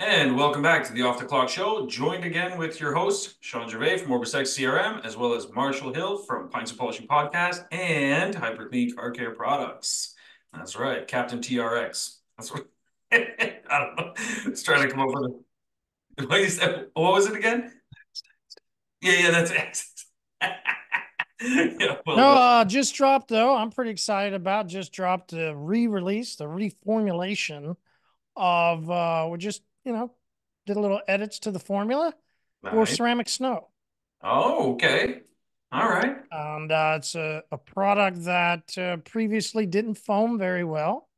And welcome back to the Off the Clock Show. Joined again with your host, Shawn Gervais from OrbisX CRM, as well as Marshall Hill from Pints and Polishing Podcast and Hyperclean Car Care Products. That's right, Captain TRX. That's what I don't know. Let's try to come up with a. What, said, what was it again? Yeah, yeah, that's it. yeah, well, no, uh, just dropped though. I'm pretty excited about. Just dropped the re-release, the reformulation of. uh We just you know did a little edits to the formula nice. for ceramic snow. Oh, okay. All right. And uh, it's a, a product that uh, previously didn't foam very well.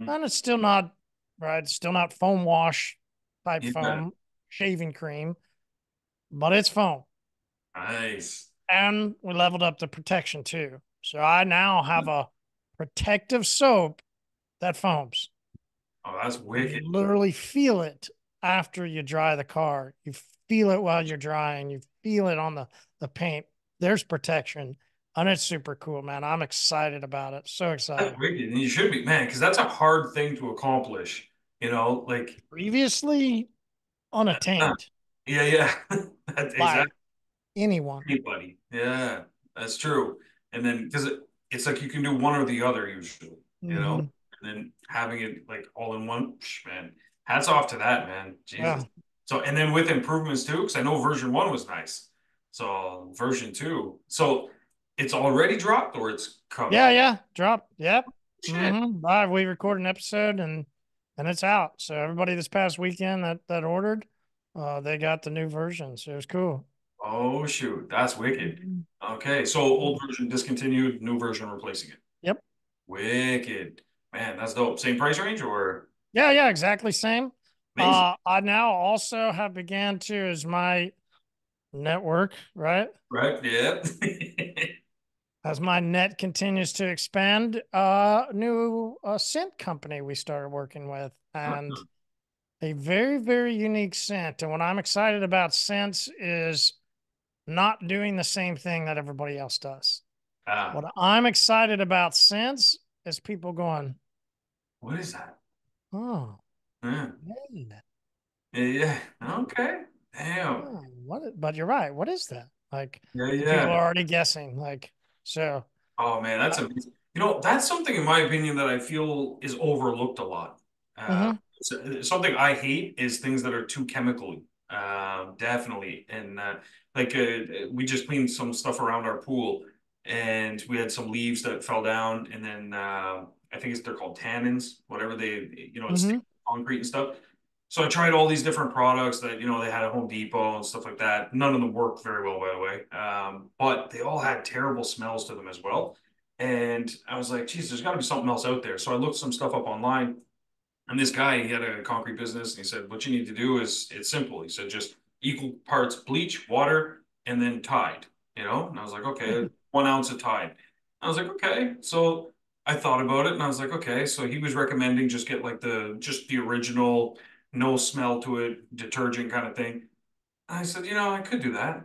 Mm-hmm. And it's still not, right? It's still not foam wash type yeah. foam, shaving cream, but it's foam. Nice. And we leveled up the protection too. So I now have a protective soap that foams. Oh, that's wicked. You literally feel it after you dry the car. You feel it while you're drying. You feel it on the, the paint there's protection. And it's super cool, man. I'm excited about it. So excited. And you should be, man, because that's a hard thing to accomplish. You know, like previously unattained. Yeah, yeah. that's exactly. Anyone. Anybody. Yeah, that's true. And then because it, it's like you can do one or the other usually, you mm-hmm. know, and then having it like all in one, man. Hats off to that, man. Jesus. Yeah. So, and then with improvements too, because I know version one was nice. So version two. So it's already dropped or it's coming? Yeah, yeah, Drop. Yep. Mm-hmm. Live. We recorded an episode and and it's out. So everybody this past weekend that that ordered, uh, they got the new version. So it was cool. Oh shoot, that's wicked. Mm-hmm. Okay, so old version discontinued, new version replacing it. Yep. Wicked. Man, that's dope. Same price range or? Yeah, yeah, exactly same. Amazing. Uh, I now also have began to as my network, right? Right. Yeah. As my net continues to expand, uh, new uh, scent company we started working with, and uh-huh. a very very unique scent. And what I'm excited about scents is not doing the same thing that everybody else does. Ah. What I'm excited about scents is people going, "What is that?" Oh, yeah. Yeah. Okay. Damn. Oh, what? But you're right. What is that? Like, yeah, yeah. People are already guessing. Like, so. Oh man, that's amazing. You know, that's something in my opinion that I feel is overlooked a lot. Uh, mm-hmm. something I hate is things that are too chemical. Uh, definitely, and uh, like uh, we just cleaned some stuff around our pool, and we had some leaves that fell down, and then uh, I think it's they're called tannins, whatever they, you know, it's mm-hmm. concrete and stuff so I tried all these different products that you know they had at Home Depot and stuff like that. None of them worked very well, by the way, um, but they all had terrible smells to them as well. And I was like, geez, there's got to be something else out there. So I looked some stuff up online, and this guy he had a concrete business, and he said, what you need to do is it's simple. He said just equal parts bleach, water, and then Tide. You know, and I was like, okay, mm-hmm. One ounce of Tide. I was like, okay, so I thought about it, and I was like, okay, so he was recommending just get like the just the original no smell to it, detergent kind of thing. I said, you know, I could do that.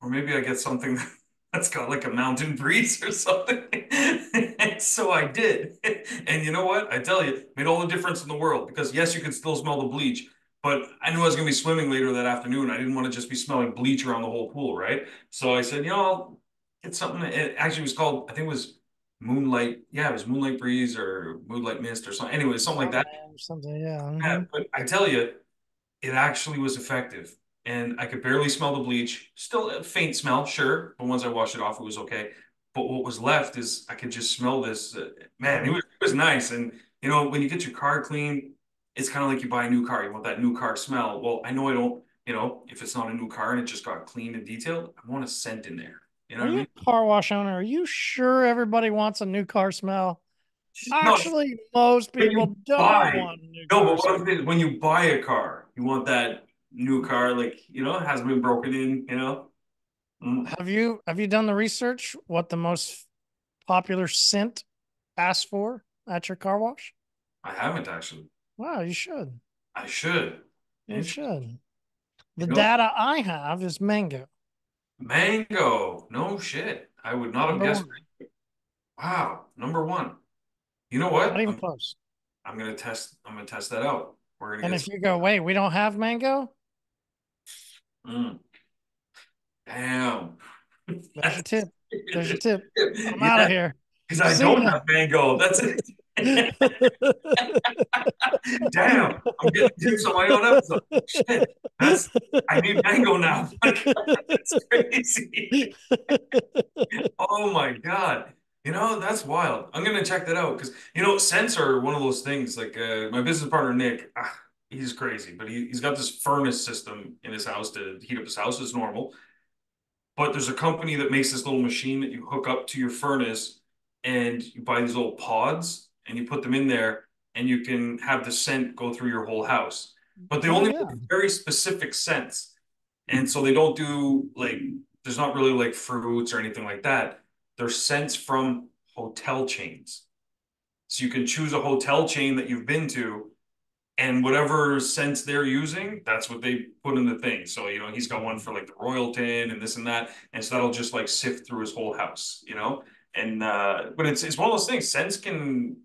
Or maybe I get something that's got like a mountain breeze or something. and so I did. and you know what? I tell you, made all the difference in the world because yes, you can still smell the bleach, but I knew I was going to be swimming later that afternoon. I didn't want to just be smelling bleach around the whole pool, right? So I said, you know, I'll get something. It actually was called, I think it was Moonlight. Yeah, it was Moonlight Breeze or Moonlight Mist or something. Anyway, something like that. Something, yeah. Mm-hmm. yeah. But I tell you, it actually was effective. And I could barely smell the bleach. Still a faint smell, sure. But once I washed it off, it was okay. But what was left is I could just smell this. Uh, man, it was, it was nice. And, you know, when you get your car clean, it's kind of like you buy a new car. You want that new car smell. Well, I know I don't, you know, if it's not a new car and it just got cleaned and detailed, I want a scent in there. You know are you mean? car wash owner? Are you sure everybody wants a new car smell? Actually, most people don't buy, want a new no, but what when you buy a car, you want that new car, like you know, hasn't been broken in. You know. Mm. Have you have you done the research? What the most popular scent asks for at your car wash? I haven't actually. Wow, you should. I should. You should. The you data I have is mango. Mango. No shit. I would not number have guessed. One. Wow. Number one. You know what? Not even I'm, close. I'm gonna test. I'm gonna test that out. We're gonna And if you go, wait, we don't have mango, Mm. Damn. there's a tip. There's a tip. I'm Yeah, out of here. Because I See don't ya. have mango. That's it. Damn. I'm getting tips on my own episode. Shit. That's I need mango now. That's crazy. Oh my God. You know, that's wild. I'm gonna check that out because you know, scents are one of those things. Like uh, my business partner Nick, ah, he's crazy, but he, he's got this furnace system in his house to heat up his house. It's normal. But there's a company that makes this little machine that you hook up to your furnace and you buy these little pods and you put them in there and you can have the scent go through your whole house. But they Oh, only yeah. very specific scents. And so they don't do like there's not really like fruits or anything like that. They're scents from hotel chains. So you can choose a hotel chain that you've been to and whatever scents they're using, that's what they put in the thing. So, you know, he's got one for like the Royalton and this and that. And so that'll just like sift through his whole house, you know? And uh, but it's it's one of those things. Scents can,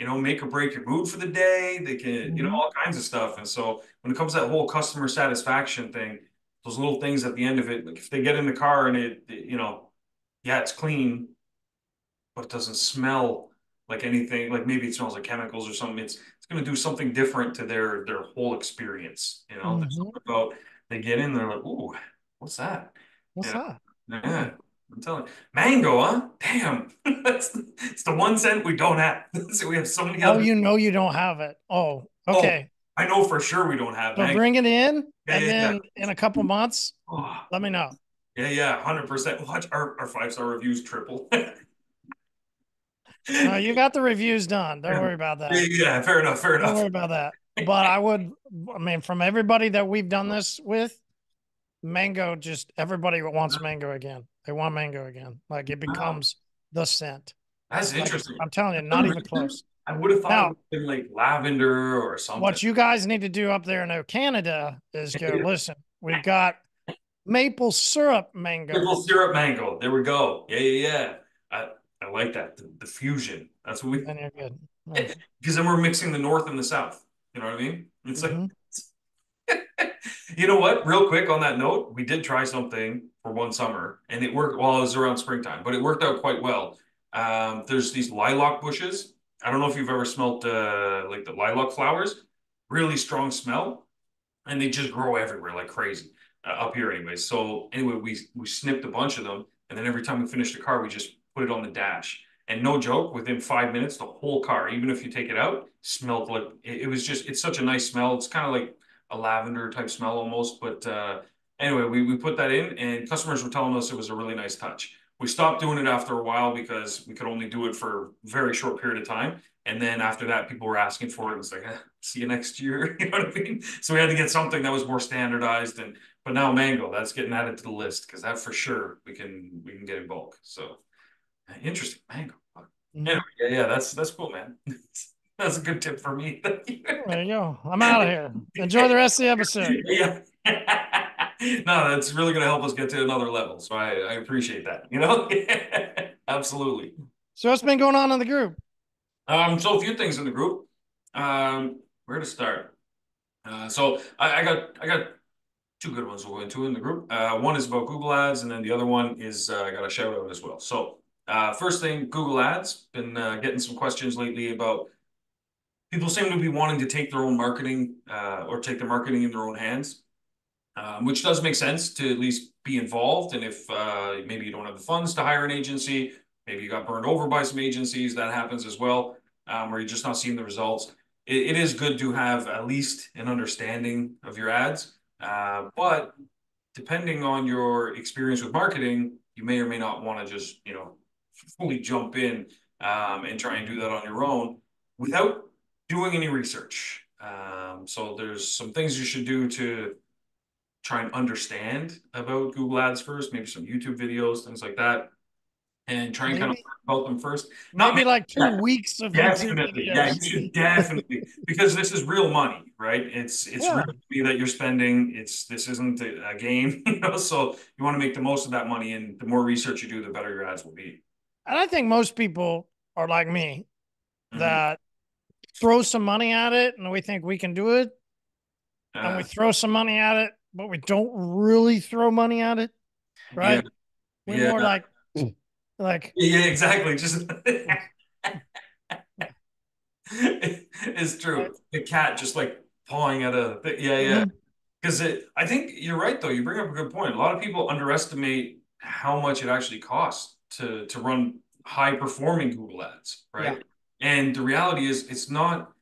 you know, make or break your mood for the day. They can, you know, Mhm. all kinds of stuff. And so when it comes to that whole customer satisfaction thing, those little things at the end of it, like if they get in the car and it, it, you know, yeah, it's clean, but it doesn't smell like anything. Like maybe it smells like chemicals or something. It's it's going to do something different to their their whole experience. You know, Mhm. something about they get in, they're like, ooh, what's that? What's that? Yeah, I'm telling you. Mango, huh? Damn. That's the, it's the one scent we don't have. so we have so many Oh, other. you know you don't have it. Oh, oh okay. I know for sure we don't have So mango. bring it in, Yeah, and yeah, yeah. then in a couple months, Oh, let me know. yeah, yeah, hundred percent. Watch our, our five star reviews triple. No, you got the reviews done. Don't worry about that. yeah, yeah, fair enough, fair Don't enough. worry about that. But I would, I mean, from everybody that we've done this with, mango just everybody wants mango again. They want mango again. Like it becomes the scent. That's Like, interesting. I'm telling you, not even close. I would have thought Now- it would have been like lavender or something. What you guys need to do up there in O Canada is go listen. We've got maple syrup mango. Maple syrup mango. There we go. Yeah, yeah, yeah. I, I like that. The, the fusion. That's what we And you're good. Because then we're mixing the north and the south. You know what I mean? It's like Mhm. you know what? Real quick on that note, we did try something for one summer and it worked well, it was around springtime, but it worked out quite well. Um, there's these lilac bushes. I don't know if you've ever smelt uh, like the lilac flowers, really strong smell, and they just grow everywhere like crazy uh, up here, anyways. So anyway, we we snipped a bunch of them, and then every time we finished the car, we just put it on the dash. And no joke, within five minutes, the whole car, even if you take it out, smelled like it, it was just. It's such a nice smell. It's kind of like a lavender type smell almost. But uh, anyway, we we put that in, and customers were telling us it was a really nice touch. We stopped doing it after a while because we could only do it for a very short period of time. And then after that, people were asking for it. It's like, eh, see you next year. You know what I mean? So we had to get something that was more standardized. And but now mango, that's getting added to the list because that for sure we can we can get in bulk. So uh, interesting, mango. Mhm. Anyway, yeah, yeah, that's that's cool, man. That's a good tip for me. There you go. I'm out of here. Enjoy the rest of the episode. Yeah. no, that's really going to help us get to another level. So I, I appreciate that. You know, absolutely. So what's been going on in the group? Um, so a few things in the group. Um, where to start? Uh, so I, I got I got two good ones we'll go into in the group. Uh, one is about Google Ads, and then the other one is uh, I got a shout out as well. So uh, first thing, Google Ads. Been uh, getting some questions lately about people seem to be wanting to take their own marketing uh, or take the marketing in their own hands, um, which does make sense to at least be involved. And if uh, maybe you don't have the funds to hire an agency, maybe you got burned over by some agencies, that happens as well, um, or you're just not seeing the results. It, it is good to have at least an understanding of your ads, uh, but depending on your experience with marketing, you may or may not want to just you know fully jump in um, and try and do that on your own without doing any research. Um, so there's some things you should do to try and understand about Google Ads first, maybe some YouTube videos, things like that, and try and kind of learn about them first. Not Maybe like two yeah. weeks of Definitely, yeah, you should definitely because this is real money, right? It's it's Yeah. real money that you're spending. It's this isn't a, a game, you know. So you want to make the most of that money, and the more research you do, the better your ads will be. And I think most people are like me Mhm. that throw some money at it and we think we can do it. Uh, and we throw some money at it, but we don't really throw money at it. Right. Yeah. We're Yeah. more like like Yeah, exactly. Just it's true. Right. The cat just like pawing at a yeah, yeah. Because it, I think you're right though. You bring up a good point. A lot of people underestimate how much it actually costs to to run high performing Google ads, right? And the reality is, it's not.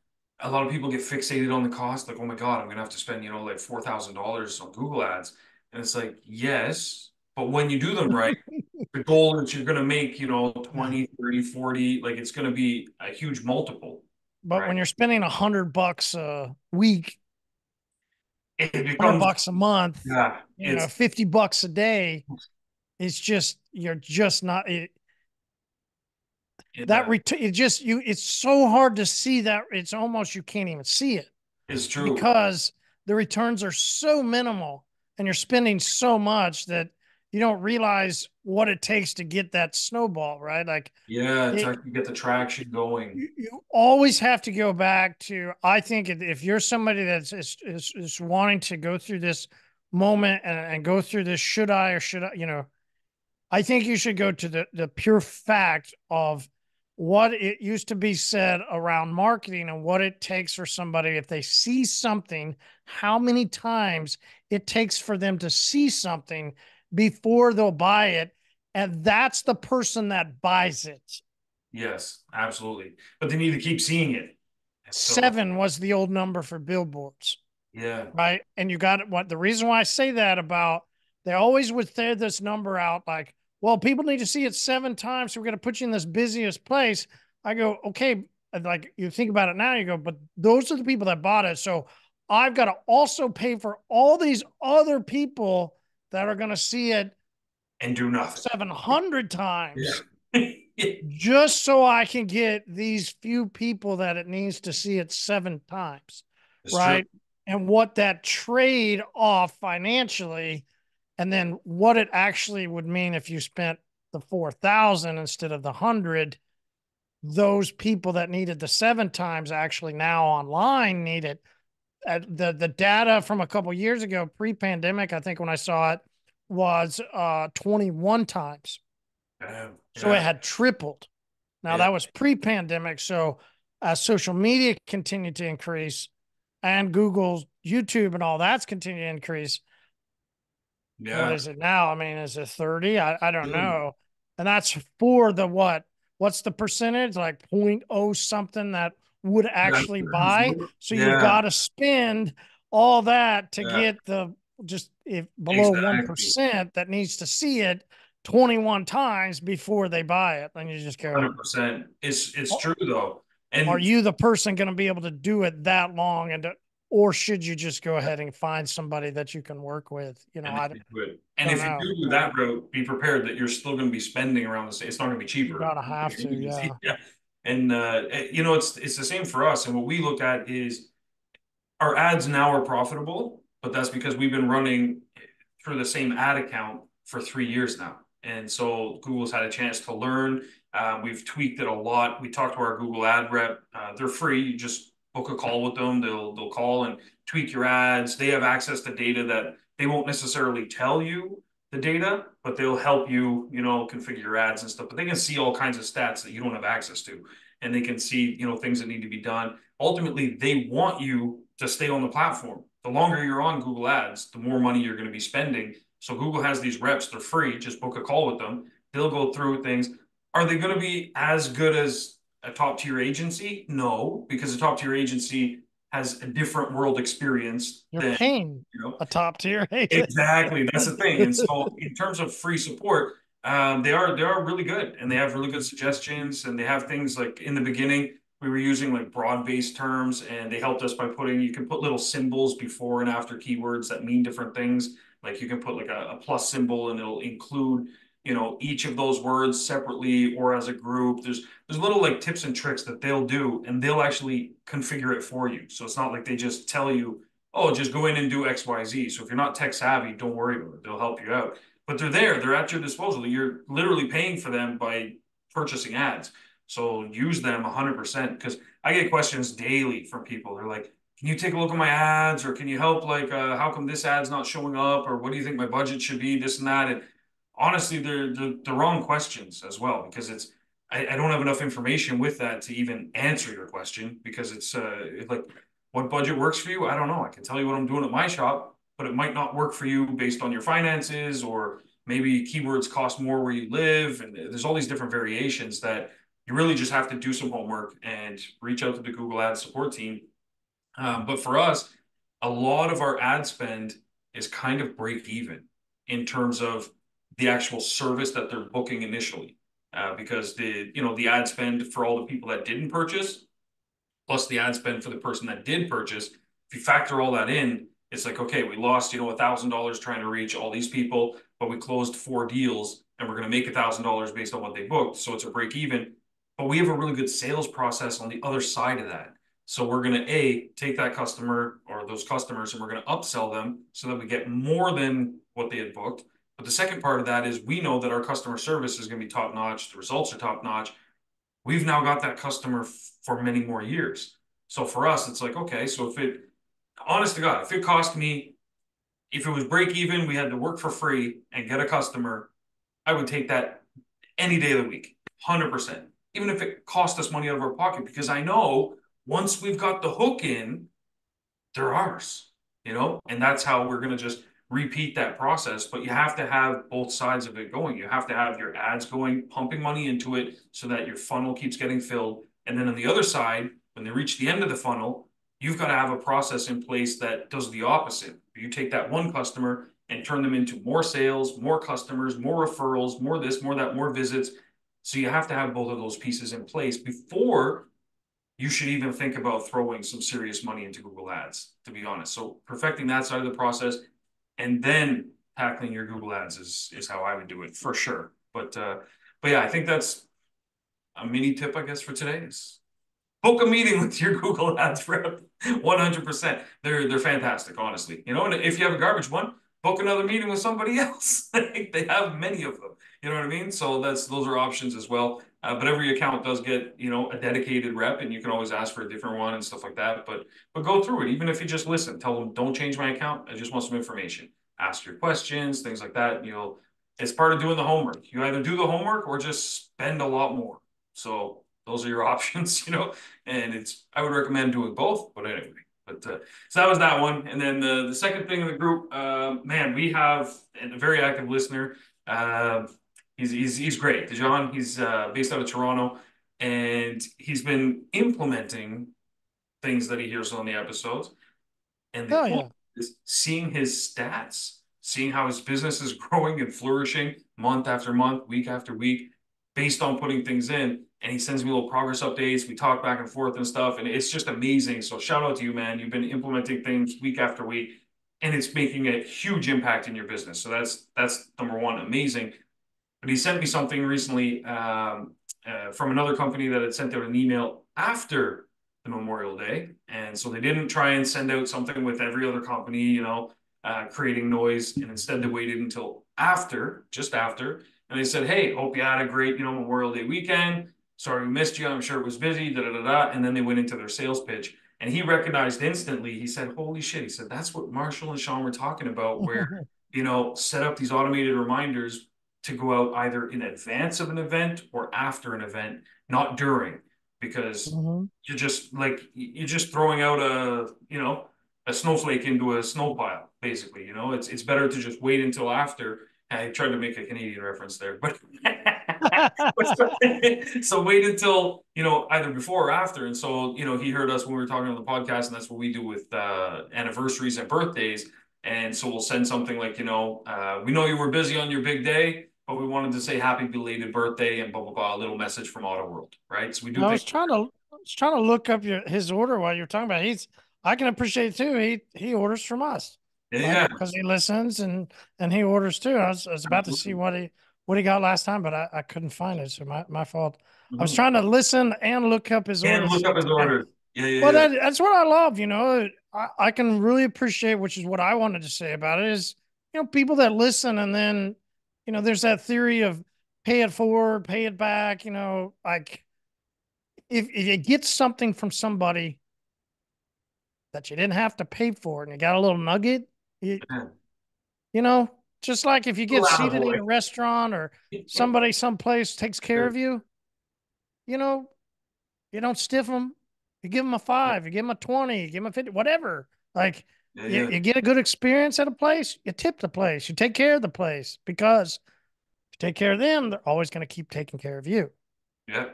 A lot of people get fixated on the cost, like, oh my God, I'm gonna have to spend, you know, like four thousand dollars on Google ads. And it's like, yes, but when you do them right, the goal is you're gonna make, you know, 20, 30, 40, like it's gonna be a huge multiple. but Right. when you're spending a hundred bucks a week, It becomes bucks a month, yeah, you know, 50 bucks a day, it's just, you're just not, it, that ret- it just, you, it's so hard to see that it's almost, you can't even see it it's true. because the returns are so minimal and you're spending so much that you don't realize what it takes to get that snowball, right? Like Yeah, it's it- like you get the traction going. you, you always have to go back to i think if, if you're somebody that's is, is, is wanting to go through this moment and, and go through this should i or should i you know i think you should go to the the pure fact of what it used to be said around marketing and what it takes for somebody if they see something how many times it takes for them to see something before they'll buy it and that's the person that buys it Yes, absolutely. But they need to keep seeing it. So, seven was the old number for billboards, Yeah. right? And you got what the reason why I say that about they always would throw this number out like, well, people need to see it seven times, so we're going to put you in this busiest place. I go, okay, like you think about it now, you go, but those are the people that bought it, so I've got to also pay for all these other people that are going to see it And do nothing. seven hundred times Yeah. just so I can get these few people that it needs to see it seven times true. right? And what that trade off financially, and then what it actually would mean if you spent the four thousand instead of the hundred. Those people that needed the seven times actually now online need it. Uh, the the data from a couple years ago, pre pandemic, I think when I saw it was uh 21 times. So Yeah. it had tripled. Now Yeah. that was pre-pandemic. So as social media continued to increase and Google's YouTube and all that's continued to increase. What Yeah. is it now? I mean, is it 30? I, I don't Mm. know. And that's for the what? What's the percentage? Like 0.0 something that would actually buy. So Yeah. you've got to spend all that to Yeah. get the just if below one Exactly. that needs to see it 21 times before they buy it. Then you just go, Hundred percent. It's it's true though. And are you the person going to be able to do it that long? And, to- or should you just go ahead and find somebody that you can work with? You know, and you do and if you know. do do that route, be prepared that you're still going to be spending around the same. It's not going to be cheaper. You gotta have to, yeah. yeah. And uh, eh, you know, it's it's the same for us. And what we look at is our ads now are profitable, but that's because we've been running through the same ad account for three years now. And so Google's had a chance to learn. Uh, we've tweaked it a lot. We talked to our Google ad rep. Uh, they're free. You just book a call with them. They'll they'll call and tweak your ads. They have access to data that they won't necessarily tell you the data, but they'll help you, you know, configure your ads and stuff. But they can see all kinds of stats that you don't have access to, and they can see, you know, things that need to be done. Ultimately, they want you to stay on the platform. The longer you're on Google Ads, the more money you're going to be spending. So Google has these reps, they're free. Just book a call with them. They'll go through things. Are they going to be as good as a top tier agency? No, because a top tier agency has a different world experience you're than, paying you know, a top tier. Exactly, that's the thing. And so, in terms of free support, um, they are they are really good, and they have really good suggestions, and they have things like in the beginning we were using like broad based terms, and they helped us by putting you can put little symbols before and after keywords that mean different things. Like you can put like a, a plus symbol, and it'll include you know each of those words separately or as a group. There's there's little like tips and tricks that they'll do, and they'll actually configure it for you. So it's not like they just tell you oh, just go in and do X, Y, Z. So if you're not tech savvy, don't worry about it. They'll help you out. But they're there. They're at your disposal. You're literally paying for them by purchasing ads. So use them 100% because I get questions daily from people. They're like, can you take a look at my ads or can you help like uh, how come this ad's not showing up or what do you think my budget should be this and that and honestly they're, they're the wrong questions as well because it's I, I, don't have enough information with that to even answer your question because it's uh, like what budget works for you? I don't know. I can tell you what i'm doing at my shop but it might not work for you based on your finances or maybe keywords cost more where you live and there's all these different variations that you really just have to do some homework and reach out to the google ads support team. Um, but for us a lot of our ad spend is kind of break even in terms of the actual service that they're booking initially uh, because the you know the ad spend for all the people that didn't purchase plus the ad spend for the person that did purchase if you factor all that in it's like okay we lost you know a thousand dollars trying to reach all these people but we closed four deals and we're going to make a thousand dollars based on what they booked so it's a break even. But we have a really good sales process on the other side of that. So we're going to a take that customer or those customers and we're going to upsell them so that we get more than what they had booked but the second part of that is we know that our customer service is going to be top notch. The results are top notch. We've now got that customer for many more years. So for us, it's like, okay, so if it, honest to God, if it cost me, if it was break even, we had to work for free and get a customer, I would take that any day of the week, 100%. Even if it cost us money out of our pocket, because I know once we've got the hook in, they're ours, you know? And that's how we're going to just repeat that process, but you have to have both sides of it going. You have to have your ads going, pumping money into it so that your funnel keeps getting filled. And then on the other side, when they reach the end of the funnel, you've got to have a process in place that does the opposite. You take that one customer and turn them into more sales, more customers, more referrals, more this, more that, more visits. So you have to have both of those pieces in place before you should even think about throwing some serious money into Google Ads, to be honest. So perfecting that side of the process and then tackling your Google Ads is is how I would do it for sure. But uh, but yeah, I think that's a mini tip, I guess, for today is book a meeting with your Google Ads rep. One hundred percent. They're they're fantastic, honestly. You know, and if you have a garbage one, book another meeting with somebody else. they have many of them. You know what I mean? So that's those are options as well. Uh, but every account does get you know a dedicated rep, and you can always ask for a different one and stuff like that. But but go through it. Even if you just listen, tell them don't change my account. I just want some information. Ask your questions, things like that. You'll it's part of doing the homework. You either do the homework or just spend a lot more. So those are your options, you know. And it's I would recommend doing both. But anyway, but uh, so that was that one. And then the the second thing in the group, uh, man, we have a very active listener. Uh, He's he's he's great. Dijon, he's uh, based out of Toronto, and he's been implementing things that he hears on the episodes. And the oh, yeah. Is seeing his stats, seeing how his business is growing and flourishing month after month, week after week, based on putting things in. And he sends me little progress updates. We talk back and forth and stuff, and it's just amazing. So shout out to you, man. You've been implementing things week after week, and it's making a huge impact in your business. So that's that's number one, amazing. But he sent me something recently um, uh, from another company that had sent out an email after Memorial Day. And so they didn't try and send out something with every other company, you know, uh, creating noise. And instead they waited until after, just after. And they said, hey, hope you had a great, you know, Memorial Day weekend. Sorry we missed you. I'm sure it was busy, da da da da. And then they went into their sales pitch. And he recognized instantly, he said, holy shit. He said, that's what Marshall and Shawn were talking about, where, you know, set up these automated reminders to go out either in advance of an event or after an event, not during, because mm-hmm. you're just like you're just throwing out a you know a snowflake into a snow pile, basically. You know, it's it's better to just wait until after. I tried to make a Canadian reference there, but so wait until you know either before or after. And so you know he heard us when we were talking on the podcast, and that's what we do with uh, anniversaries and birthdays. And so we'll send something like, you know, uh, we know you were busy on your big day but we wanted to say happy belated birthday and blah blah blah. A little message from Auto World, right? So we do. I was trying to I was trying to look up your his order while you're talking about. It. He's I can appreciate too. He he orders from us. Yeah, because he listens and and he orders too. I was, I was about to see what he what he got last time, but I, I couldn't find it. So my, my fault. Mm-hmm. I was mm-hmm. trying to listen and look up his and orders. look up his orders. Yeah, yeah, well, yeah. That, that's what I love. You know, I, I can really appreciate, which is what I wanted to say about it, is you know people that listen and then you know there's that theory of pay it forward, pay it back. You know, like if, if you get something from somebody that you didn't have to pay for and you got a little nugget, you, mm-hmm. you know, just like if you get seated in a restaurant or mm-hmm. somebody someplace takes care of you, you know, you don't stiff them. You give them a five, you give them a 20, you give them a 50, whatever. Like yeah, you, yeah. you get a good experience at a place, you tip the place, you take care of the place because if you take care of them, they're always going to keep taking care of you. Yeah.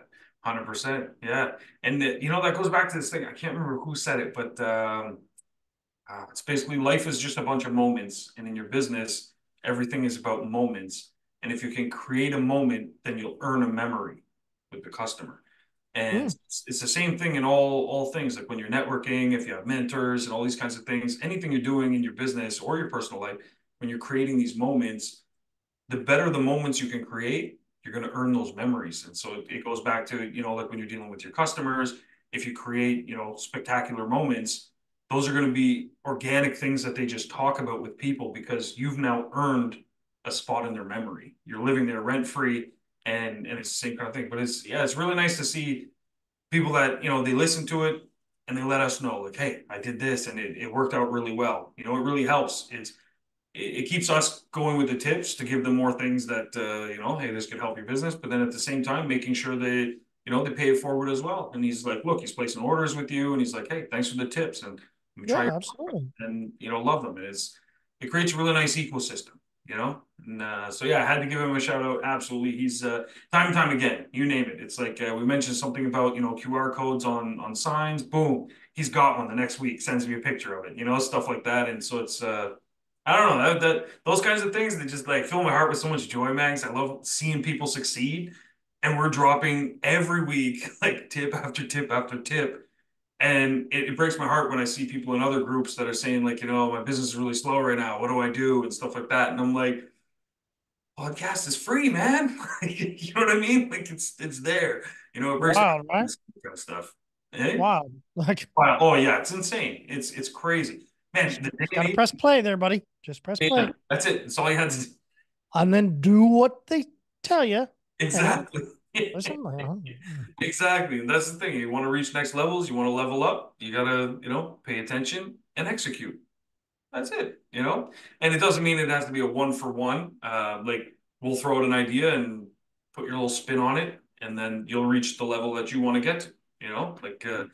Hundred percent, yeah, and the, you know that goes back to this thing. I can't remember who said it, but um, uh, it's basically life is just a bunch of moments, and in your business, everything is about moments. And if you can create a moment, then you'll earn a memory with the customer. And mm. it's, it's, the same thing in all all things. Like when you're networking, if you have mentors and all these kinds of things, anything you're doing in your business or your personal life, when you're creating these moments, the better the moments you can create, you're going to earn those memories. And so it, it goes back to, you know, like when you're dealing with your customers, if you create, you know, spectacular moments, those are going to be organic things that they just talk about with people because you've now earned a spot in their memory. You're living there rent free and and it's the same kind of thing. But it's yeah, it's really nice to see people that, you know, they listen to it and they let us know, like, hey, I did this and it, it worked out really well. You know, it really helps. It's it, keeps us going with the tips to give them more things that uh, you know, hey, this could help your business. But then at the same time, making sure they, you know, they pay it forward as well. And he's like, look, he's placing orders with you, and he's like, hey, thanks for the tips, and try yeah, absolutely, and you know, love them. It is, it creates a really nice ecosystem, you know. And uh, so yeah, I had to give him a shout out. Absolutely, he's uh, time and time again. You name it. It's like uh, we mentioned something about you know QR codes on on signs. Boom, he's got one the next week. Sends me a picture of it. You know, stuff like that. And so it's uh I don't know that, that those kinds of things that just like fill my heart with so much joy, Max. I love seeing people succeed, and we're dropping every week like tip after tip after tip, and it, it, breaks my heart when I see people in other groups that are saying like, you know, my business is really slow right now. What do I do and stuff like that, and I'm like, podcast is free, man. you know what I mean? Like it's it's there. You know, it breaks wow, right? kind of stuff. Hey? Wow, like wow. oh yeah, it's insane. It's it's crazy. Man, the gotta press play there, buddy. Just press yeah, play. That's it. That's all you had to do. And then do what they tell you. Exactly. exactly. And that's the thing. You want to reach next levels, you want to level up, you gotta, you know, pay attention and execute. That's it, you know? And it doesn't mean it has to be a one for one. Uh, like we'll throw out an idea and put your little spin on it, and then you'll reach the level that you want to get to, you know? Like uh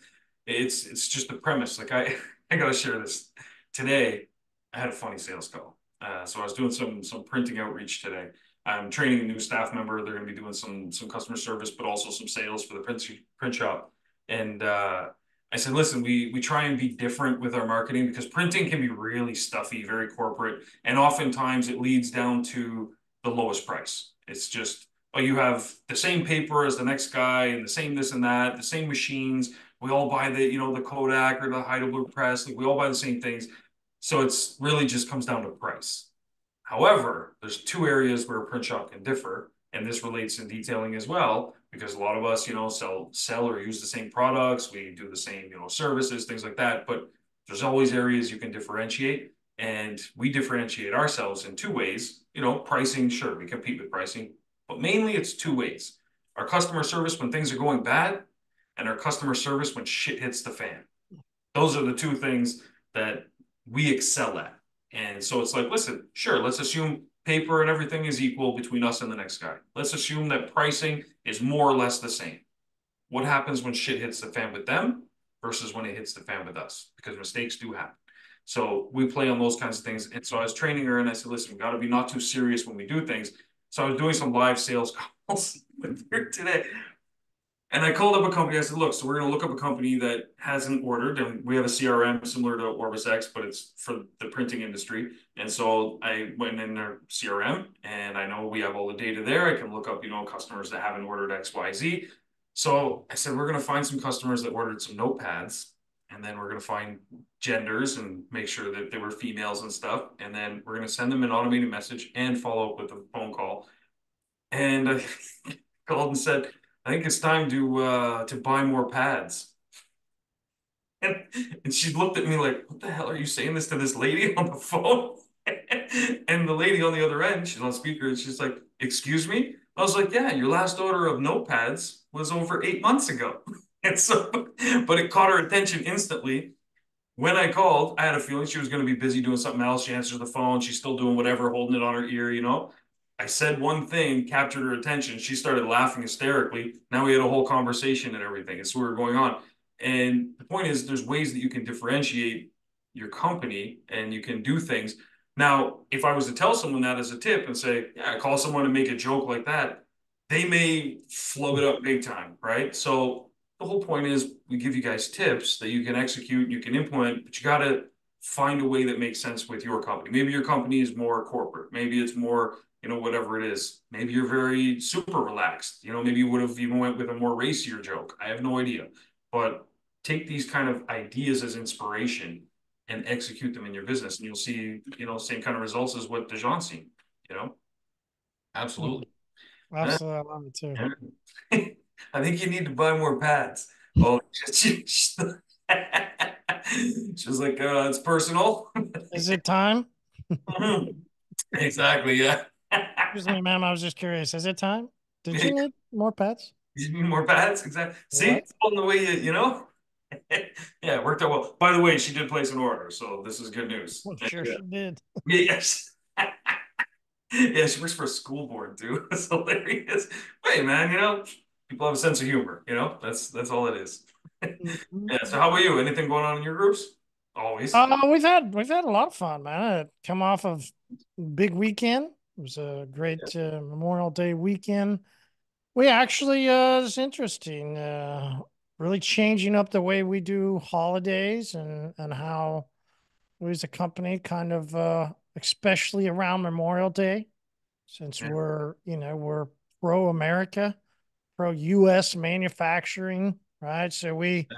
it's it's just the premise. Like I I gotta share this today I had a funny sales call. Uh, so I was doing some some printing outreach today. I'm training a new staff member. They're going to be doing some some customer service, but also some sales for the print print shop. And uh, I said, listen, we we try and be different with our marketing because printing can be really stuffy, very corporate, and oftentimes it leads down to the lowest price. It's just oh, you have the same paper as the next guy, and the same this and that, the same machines. We all buy the you know the Kodak or the Heidelberg press. Like we all buy the same things so it's really just comes down to price. However, there's two areas where print shop can differ, and this relates in detailing as well, because a lot of us, you know, sell sell or use the same products, we do the same, you know, services, things like that. But there's always areas you can differentiate, and we differentiate ourselves in two ways. You know, pricing, sure, we compete with pricing, but mainly it's two ways: our customer service when things are going bad, and our customer service when shit hits the fan. Those are the two things that we excel at. And so it's like, listen, sure, let's assume paper and everything is equal between us and the next guy. Let's assume that pricing is more or less the same. What happens when shit hits the fan with them versus when it hits the fan with us? Because mistakes do happen. So we play on those kinds of things. And so I was training her and I said, listen, we got to be not too serious when we do things. So I was doing some live sales calls with her today. And I called up a company. I said, look, so we're going to look up a company that hasn't ordered, and we have a CRM similar to OrbisX, but it's for the printing industry. And so I went in their CRM, and I know we have all the data there. I can look up, you know, customers that haven't ordered X, Y, Z. So I said, we're going to find some customers that ordered some notepads, and then we're going to find genders and make sure that they were females and stuff. And then we're going to send them an automated message and follow up with a phone call. And I called and said, I think it's time to uh, to buy more pads. And, and she looked at me like, what the hell are you saying this to this lady on the phone? and the lady on the other end, she's on speaker, and she's like, excuse me? I was like, yeah, your last order of notepads was over eight months ago. And so, but it caught her attention instantly. When I called, I had a feeling she was going to be busy doing something else. She answers the phone. She's still doing whatever, holding it on her ear, you know. I said one thing, captured her attention. She started laughing hysterically. Now we had a whole conversation and everything. So we were going on. And the point is, there's ways that you can differentiate your company and you can do things. Now, if I was to tell someone that as a tip and say, yeah, call someone and make a joke like that, they may flub it up big time, right? So the whole point is we give you guys tips that you can execute, you can implement, but you got to find a way that makes sense with your company. Maybe your company is more corporate. Maybe it's more, you know, whatever it is. Maybe you're very super relaxed. You know, maybe you would have even went with a more racier joke. I have no idea. But take these kind of ideas as inspiration and execute them in your business and you'll see you know same kind of results as what Dejan's seen you know absolutely absolutely I love it too I think you need to buy more pads oh she, she, she like uh, it's personal is it time exactly yeah excuse me ma'am I was just curious is it time did you need more pets? You need more pets? exactly see it's on the way you you know yeah, it worked out well. By the way, she did place an order, so this is good news. Well, sure yeah. she did. Yes. yeah, she works for a school board too. It's hilarious. Hey man, you know, people have a sense of humor, you know? That's that's all it is. Mm-hmm. yeah. So how about you? Anything going on in your groups? Always. Uh, we've had we've had a lot of fun, man. I come off of big weekend. It was a great yeah. uh, Memorial Day weekend. We actually uh it's interesting. Uh really changing up the way we do holidays and and how we as a company kind of uh, especially around Memorial Day, since yeah. we're you know we're pro America, pro U.S. manufacturing, right? So we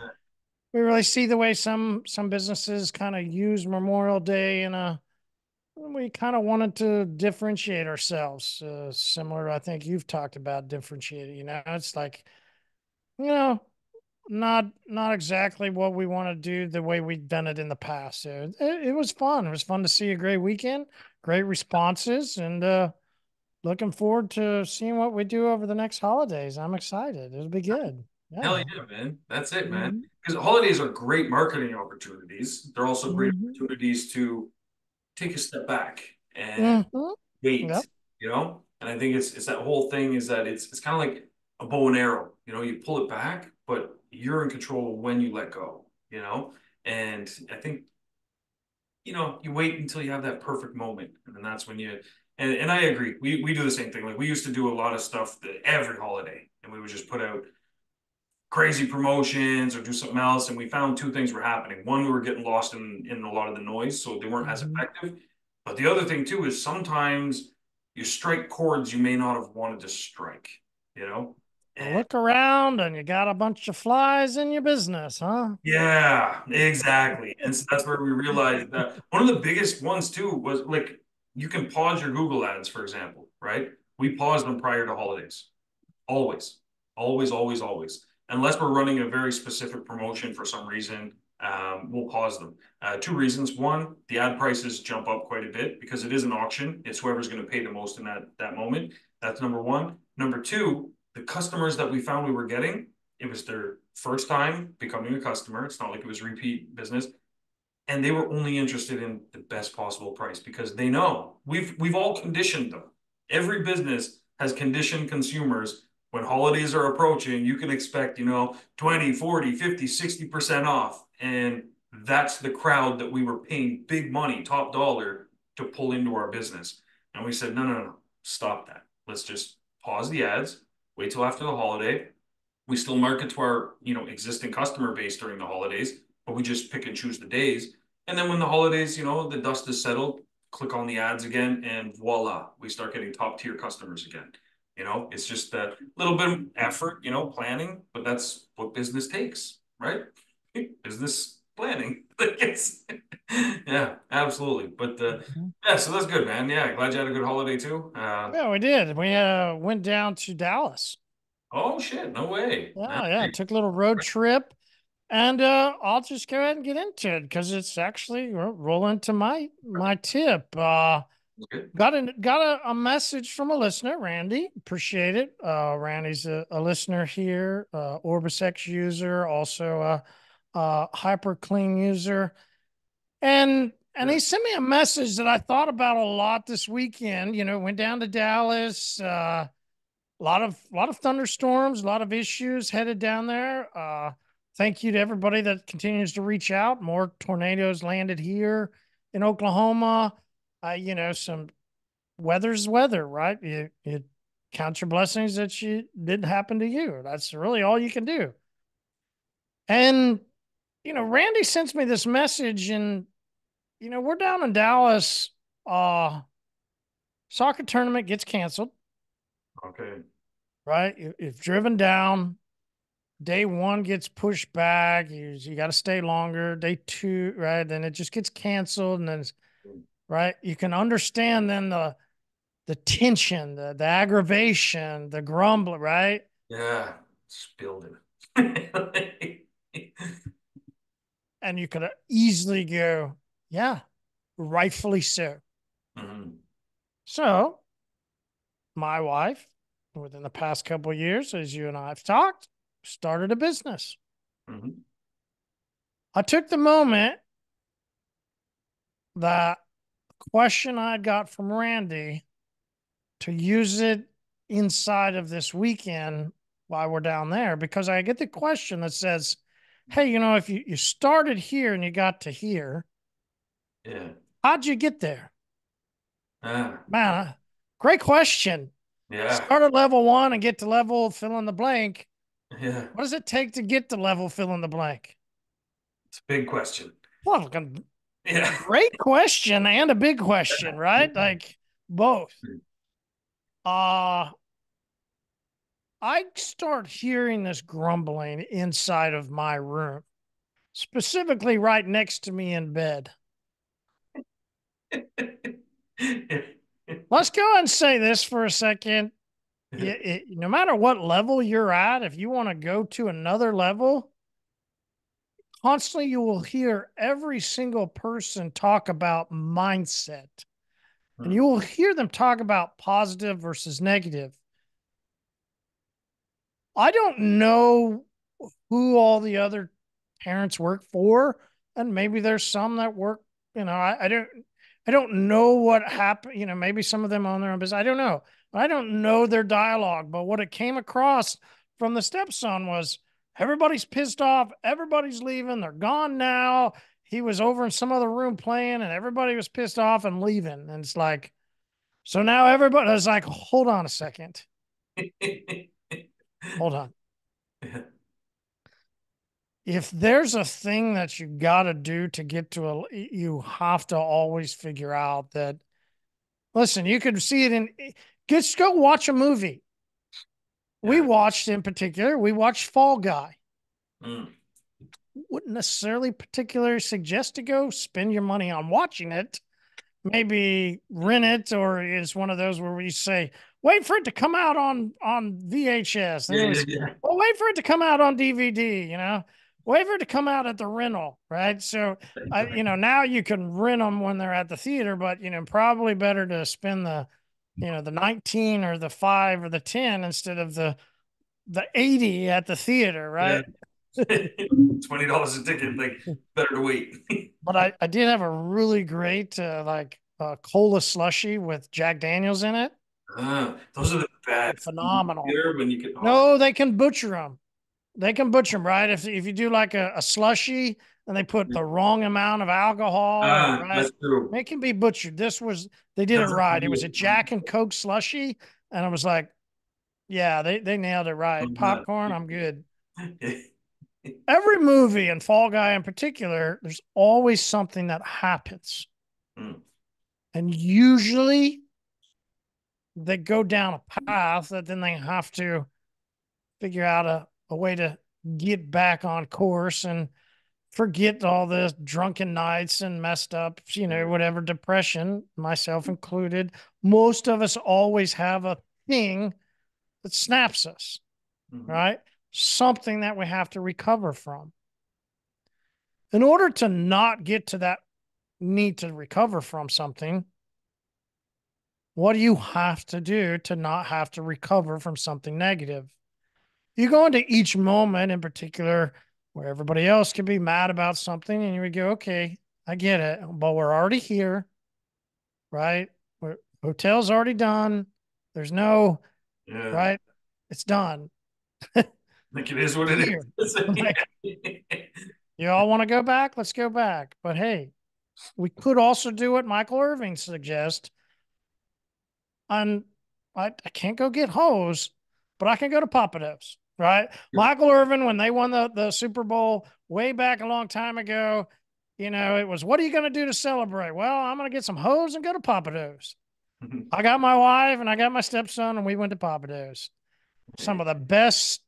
we really see the way some some businesses kind of use Memorial Day in a we kind of wanted to differentiate ourselves, uh, similar. I think you've talked about differentiating. You know, it's like you know not not exactly what we want to do the way we've done it in the past. It, it, was fun. It was fun to see a great weekend, great responses, and uh, looking forward to seeing what we do over the next holidays. I'm excited. It'll be good. Yeah. Hell yeah, man. That's it, man. Because mm-hmm. holidays are great marketing opportunities. They're also great mm-hmm. opportunities to take a step back and mm-hmm. wait. Yep. You know, and I think it's it's that whole thing is that it's it's kind of like a bow and arrow. You know, you pull it back, but you're in control when you let go, you know? And I think, you know, you wait until you have that perfect moment. And then that's when you, and, and I agree. We, we do the same thing. Like we used to do a lot of stuff every holiday and we would just put out crazy promotions or do something else. And we found two things were happening. One, we were getting lost in, in a lot of the noise. So they weren't as mm-hmm. effective. But the other thing too is sometimes you strike chords you may not have wanted to strike, you know? look around and you got a bunch of flies in your business, huh? Yeah, exactly. and so that's where we realized that one of the biggest ones too was like you can pause your Google ads, for example, right? We pause them prior to holidays. Always, always, always, always. Unless we're running a very specific promotion for some reason, um, we'll pause them. Uh, two reasons. One, the ad prices jump up quite a bit because it is an auction. It's whoever's going to pay the most in that, that moment. That's number one. Number two, the customers that we found we were getting, it was their first time becoming a customer. It's not like it was repeat business. And they were only interested in the best possible price because they know we've we've all conditioned them. Every business has conditioned consumers when holidays are approaching, you can expect, you know, 20, 40, 50, 60% off. And that's the crowd that we were paying big money, top dollar to pull into our business. And we said, no, no, no, stop that. Let's just pause the ads wait till after the holiday. We still market to our, you know, existing customer base during the holidays, but we just pick and choose the days. And then when the holidays, you know, the dust is settled, click on the ads again, and voila, we start getting top tier customers again. You know, it's just a little bit of effort, you know, planning, but that's what business takes, right? business planning. it's, yeah, absolutely. But uh, mm-hmm. yeah, so that's good, man. Yeah, glad you had a good holiday too. Uh, yeah, we did. We uh, went down to Dallas. Oh shit! No way. Yeah, nice. yeah. Took a little road trip, and uh, I'll just go ahead and get into it because it's actually rolling to my my tip. Uh, got a got a, a, message from a listener, Randy. Appreciate it. Uh, Randy's a, a listener here, uh, OrbisX user, also a, a hyper clean user, and and he sent me a message that I thought about a lot this weekend. You know, went down to Dallas. Uh, a lot of a lot of thunderstorms, a lot of issues headed down there. Uh, thank you to everybody that continues to reach out. More tornadoes landed here in Oklahoma. Uh, you know, some weather's weather, right? You you count your blessings that you didn't happen to you. That's really all you can do. And you know, Randy sends me this message, and you know, we're down in Dallas. Uh, soccer tournament gets canceled. Okay. Right. If driven down, day one gets pushed back. You, you got to stay longer. Day two, right? Then it just gets canceled. And then, right. You can understand then the, the tension, the, the aggravation, the grumble, right? Yeah. Spilled it. and you could easily go, yeah, rightfully so. Mm-hmm. So, my wife, within the past couple years, as you and I have talked, started a business. Mm-hmm. I took the moment that question I got from Randy to use it inside of this weekend while we're down there because I get the question that says, Hey, you know, if you, you started here and you got to here, yeah, how'd you get there? Uh, Man, great question. Yeah. Start at level one and get to level fill in the blank. Yeah. What does it take to get to level fill in the blank? It's a big question. Well, yeah. Great question and a big question, right? Like both. Uh I start hearing this grumbling inside of my room, specifically right next to me in bed. Let's go and say this for a second. It, it, no matter what level you're at, if you want to go to another level, constantly you will hear every single person talk about mindset. Hmm. And you will hear them talk about positive versus negative. I don't know who all the other parents work for, and maybe there's some that work, you know, I, I don't I don't know what happened. You know, maybe some of them own their own business. I don't know. I don't know their dialogue, but what it came across from the stepson was everybody's pissed off. Everybody's leaving. They're gone now. He was over in some other room playing, and everybody was pissed off and leaving. And it's like, so now everybody is like, hold on a second. hold on. if there's a thing that you got to do to get to a you have to always figure out that listen you could see it in just go watch a movie. We watched in particular we watched fall guy mm. wouldn't necessarily particularly suggest to go spend your money on watching it maybe rent it or it's one of those where we say wait for it to come out on on vhs yeah, was, yeah, yeah. well wait for it to come out on dvd you know wait for it to come out at the rental, right? So, I, you know, now you can rent them when they're at the theater, but you know, probably better to spend the, you know, the 19 or the five or the 10 instead of the, the 80 at the theater, right? Yeah. Twenty dollars a ticket, like better to wait. but I, I did have a really great uh, like uh, cola slushy with Jack Daniels in it. Uh, those are the bad. Phenomenal. When you get, oh. No, they can butcher them. They can butcher them, right? If if you do like a, a slushy and they put the wrong amount of alcohol, uh, right? That's true. It can be butchered. This was they did that's it right. It was a Jack and Coke slushy, and I was like, yeah, they they nailed it right. Popcorn, I'm good. Every movie and Fall Guy in particular, there's always something that happens. Mm. And usually they go down a path that then they have to figure out a, a way to get back on course and forget all the drunken nights and messed up, you know, whatever depression, myself included. Most of us always have a thing that snaps us, mm-hmm. right? Something that we have to recover from. In order to not get to that need to recover from something, What do you have to do to not have to recover from something negative? You go into each moment in particular where everybody else could be mad about something, and you would go, okay, I get it, but we're already here, right? We're, hotel's already done. There's no, yeah. right? It's done. like it is what it is. like, you all want to go back? Let's go back. But hey, we could also do what Michael Irvin suggests. And I, I can't go get hose, but I can go to Pappadeaux, right? Michael Irvin, when they won the, the Super Bowl way back a long time ago, you know, it was, what are you going to do to celebrate? Well, I'm going to get some hose and go to Pappadeaux. I got my wife and I got my stepson, and we went to Pappadeaux. Some of the best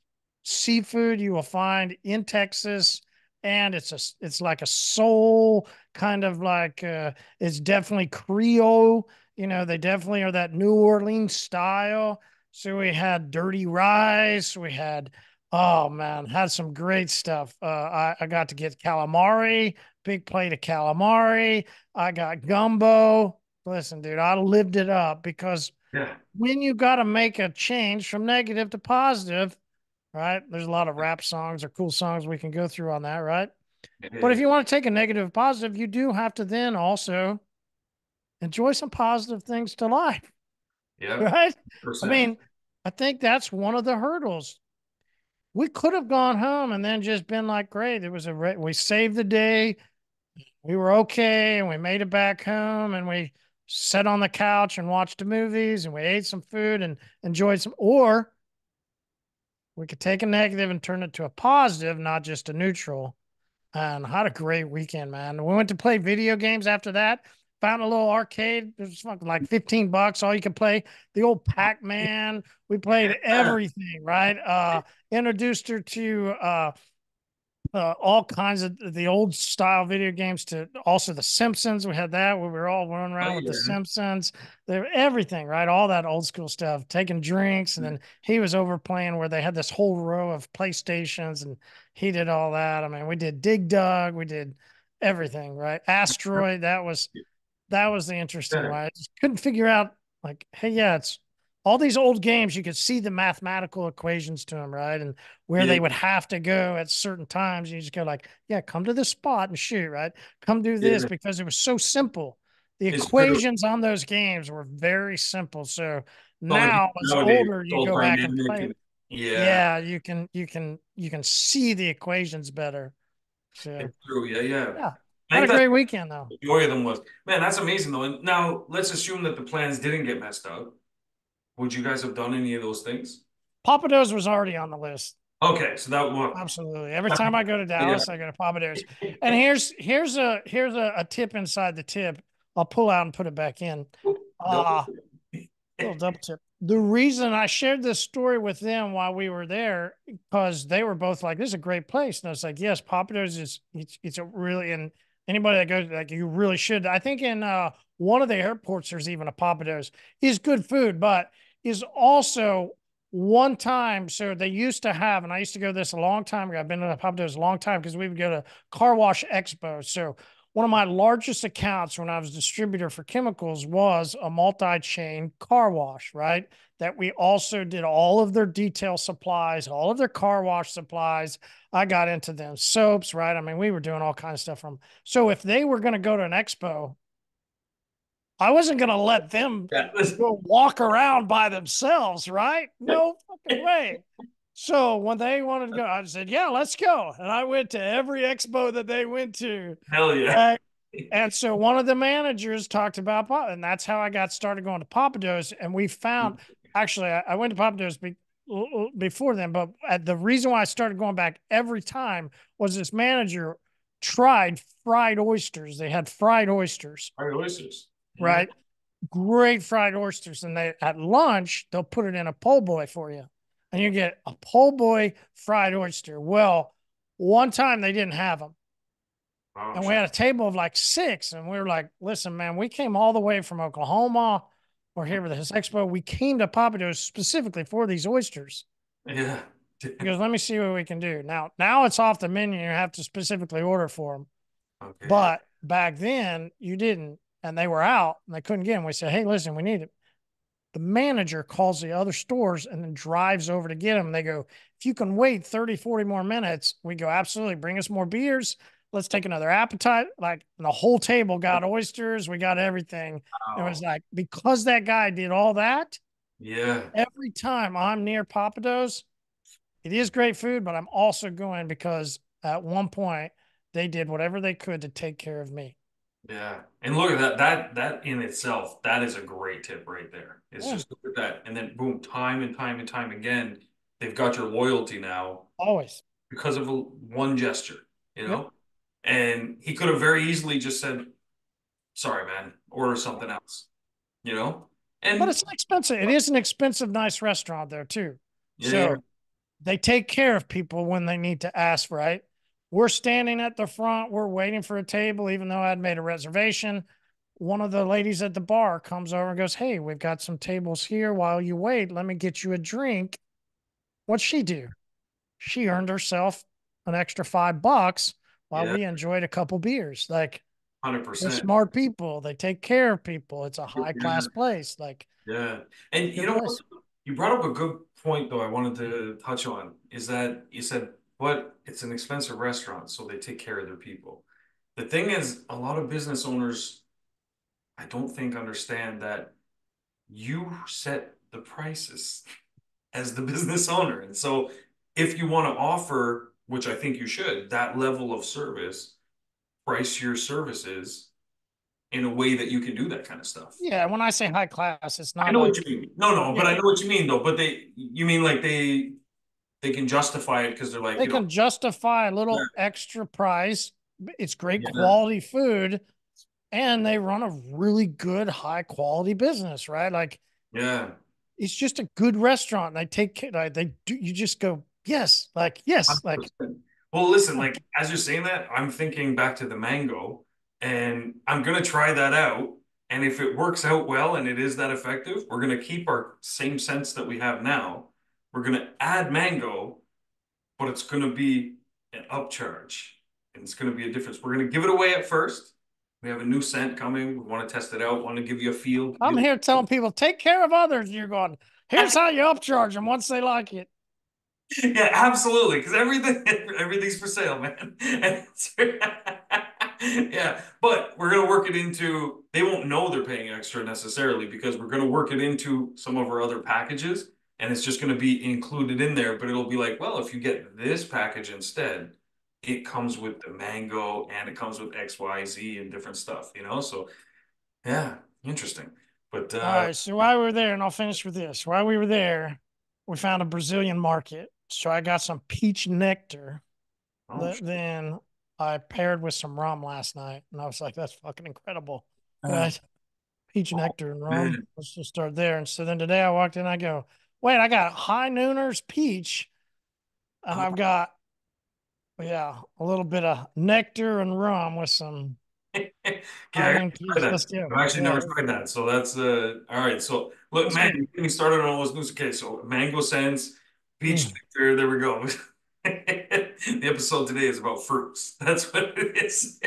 seafood you will find in Texas and it's a it's like a soul kind of like uh, it's definitely Creole. You know, they definitely are that New Orleans style. So we had dirty rice. We had oh man, had some great stuff. Uh, I I got to get calamari, big plate of calamari. I got gumbo. Listen, dude, I lived it up because yeah. when you got to make a change from negative to positive, right? There's a lot of rap songs or cool songs we can go through on that, right? But if you want to take a negative positive, you do have to then also enjoy some positive things to life. Yeah. Right. I mean, I think that's one of the hurdles. We could have gone home and then just been like, great, it was a, we saved the day. We were okay. And we made it back home and we sat on the couch and watched the movies and we ate some food and enjoyed some, or we could take a negative and turn it to a positive, not just a neutral. And had a great weekend, man. We went to play video games after that. Found a little arcade. It was fucking like 15 bucks. All you could play the old Pac Man. We played everything, right? Uh, introduced her to uh, uh, all kinds of the old style video games to also the Simpsons. We had that where we were all running around oh, with yeah. the Simpsons. There, everything, right? All that old school stuff, taking drinks, and then he was over playing where they had this whole row of PlayStations, and he did all that. I mean, we did Dig Dug, we did everything, right? Asteroid, that was that was the interesting one. I just couldn't figure out like, hey, yeah, it's all these old games, you could see the mathematical equations to them, right? And where yeah. they would have to go at certain times. You just go like, yeah, come to this spot and shoot, right? Come do this yeah. because it was so simple. The it's equations on those games were very simple. So oh, now, as older, you go back and play. Yeah. Yeah, you can you can you can see the equations better. So it's true. Yeah, yeah. Yeah. Had a great weekend though. Joy of them was man. That's amazing though. And now let's assume that the plans didn't get messed up would you guys have done any of those things? Pappadeaux was already on the list. Okay, so that one absolutely. Every time I go to Dallas, yeah. I go to Pappadeaux. And here's here's a here's a, a, tip inside the tip. I'll pull out and put it back in. Uh, little double tip. The reason I shared this story with them while we were there, because they were both like, "This is a great place," and I was like, "Yes, Pappadeaux is it's, it's a really and anybody that goes like you really should." I think in uh, one of the airports there's even a Pappadeaux. Is good food, but is also one time. So they used to have, and I used to go this a long time ago. I've been to the pub a long time because we would go to Car Wash Expo. So one of my largest accounts when I was distributor for chemicals was a multi-chain car wash, right? That we also did all of their detail supplies, all of their car wash supplies. I got into them soaps, right? I mean, we were doing all kinds of stuff from. So if they were going to go to an expo, I wasn't going to let them go walk around by themselves, right? No fucking way. So when they wanted to go, I said, "Yeah, let's go." And I went to every expo that they went to. Hell yeah! And, and so one of the managers talked about, and that's how I got started going to Pappadeaux. And we found, actually, I, I went to Pappadeaux be, before then, but the reason why I started going back every time was this manager tried fried oysters. They had fried oysters. Fried oysters right? Great fried oysters. And they at lunch, they'll put it in a po' boy for you. And you get a po' boy fried oyster. Well, one time they didn't have them. Oh, and we had a table of like six. And we were like, listen, man, we came all the way from Oklahoma. We're here with this expo. We came to Pappadeaux specifically for these oysters. Yeah. because let me see what we can do. Now, now it's off the menu. You have to specifically order for them. Okay. But back then you didn't and they were out and they couldn't get them. We said, Hey, listen, we need it. The manager calls the other stores and then drives over to get them. They go, if you can wait 30, 40 more minutes, we go, absolutely bring us more beers. Let's take another appetite. Like the whole table got oysters. We got everything. Wow. It was like, because that guy did all that. Yeah. Every time I'm near Pappadeaux, it is great food, but I'm also going because at one point they did whatever they could to take care of me. Yeah. And look at that. That that in itself, that is a great tip right there. It's yeah. just look at that. And then boom, time and time and time again, they've got your loyalty now. Always. Because of a, one gesture, you know? And he could have very easily just said, sorry, man, order something else. You know? And but it's expensive. It is an expensive, nice restaurant there too. Yeah. So they take care of people when they need to ask, right? We're standing at the front, we're waiting for a table, even though I'd made a reservation. One of the ladies at the bar comes over and goes, Hey, we've got some tables here while you wait. Let me get you a drink. What'd she do? She earned herself an extra five bucks while yeah. we enjoyed a couple beers. Like, 100%. They're smart people. They take care of people. It's a high class yeah. place. Like, yeah. And you know, place. you brought up a good point, though, I wanted to touch on is that you said but it's an expensive restaurant, so they take care of their people. The thing is, a lot of business owners, I don't think, understand that you set the prices as the business owner. And so if you want to offer, which I think you should, that level of service, price your services in a way that you can do that kind of stuff. Yeah, when I say high class, it's not. I know like, what you mean. No, no, yeah. but I know what you mean though. But they, you mean like they they can justify it because they're like they can know, justify a little yeah. extra price. It's great yeah. quality food, and they run a really good high quality business, right? Like, yeah, it's just a good restaurant. And they take care. They do. You just go, yes, like yes, 100%. like. Well, listen, like as you're saying that, I'm thinking back to the mango, and I'm gonna try that out. And if it works out well and it is that effective, we're gonna keep our same sense that we have now we're going to add mango, but it's going to be an upcharge. And it's going to be a difference. We're going to give it away at first. We have a new scent coming. We want to test it out. Want to give you a feel. I'm here telling people take care of others. You're going. Here's how you upcharge them once they like it. Yeah, absolutely. Because everything everything's for sale, man. yeah, but we're gonna work it into. They won't know they're paying extra necessarily because we're gonna work it into some of our other packages and it's just going to be included in there but it'll be like well if you get this package instead it comes with the mango and it comes with xyz and different stuff you know? So yeah interesting. But uh, all right so while we were there and i'll finish with this while we were there we found a brazilian market. So i got some peach nectar oh, then i paired with some rum last night and i was like that's fucking incredible. Uh, peach oh, nectar and rum man. let's just start there. And so then today i walked in i go wait, I got high nooners peach, and I've got yeah, a little bit of nectar and rum with some. yeah, I've actually yeah. never tried that. So that's uh all right. So look, that's man, you me started on all those news. Okay, so mango sense, peach mm. nectar. There we go. the episode today is about fruits. That's what it is.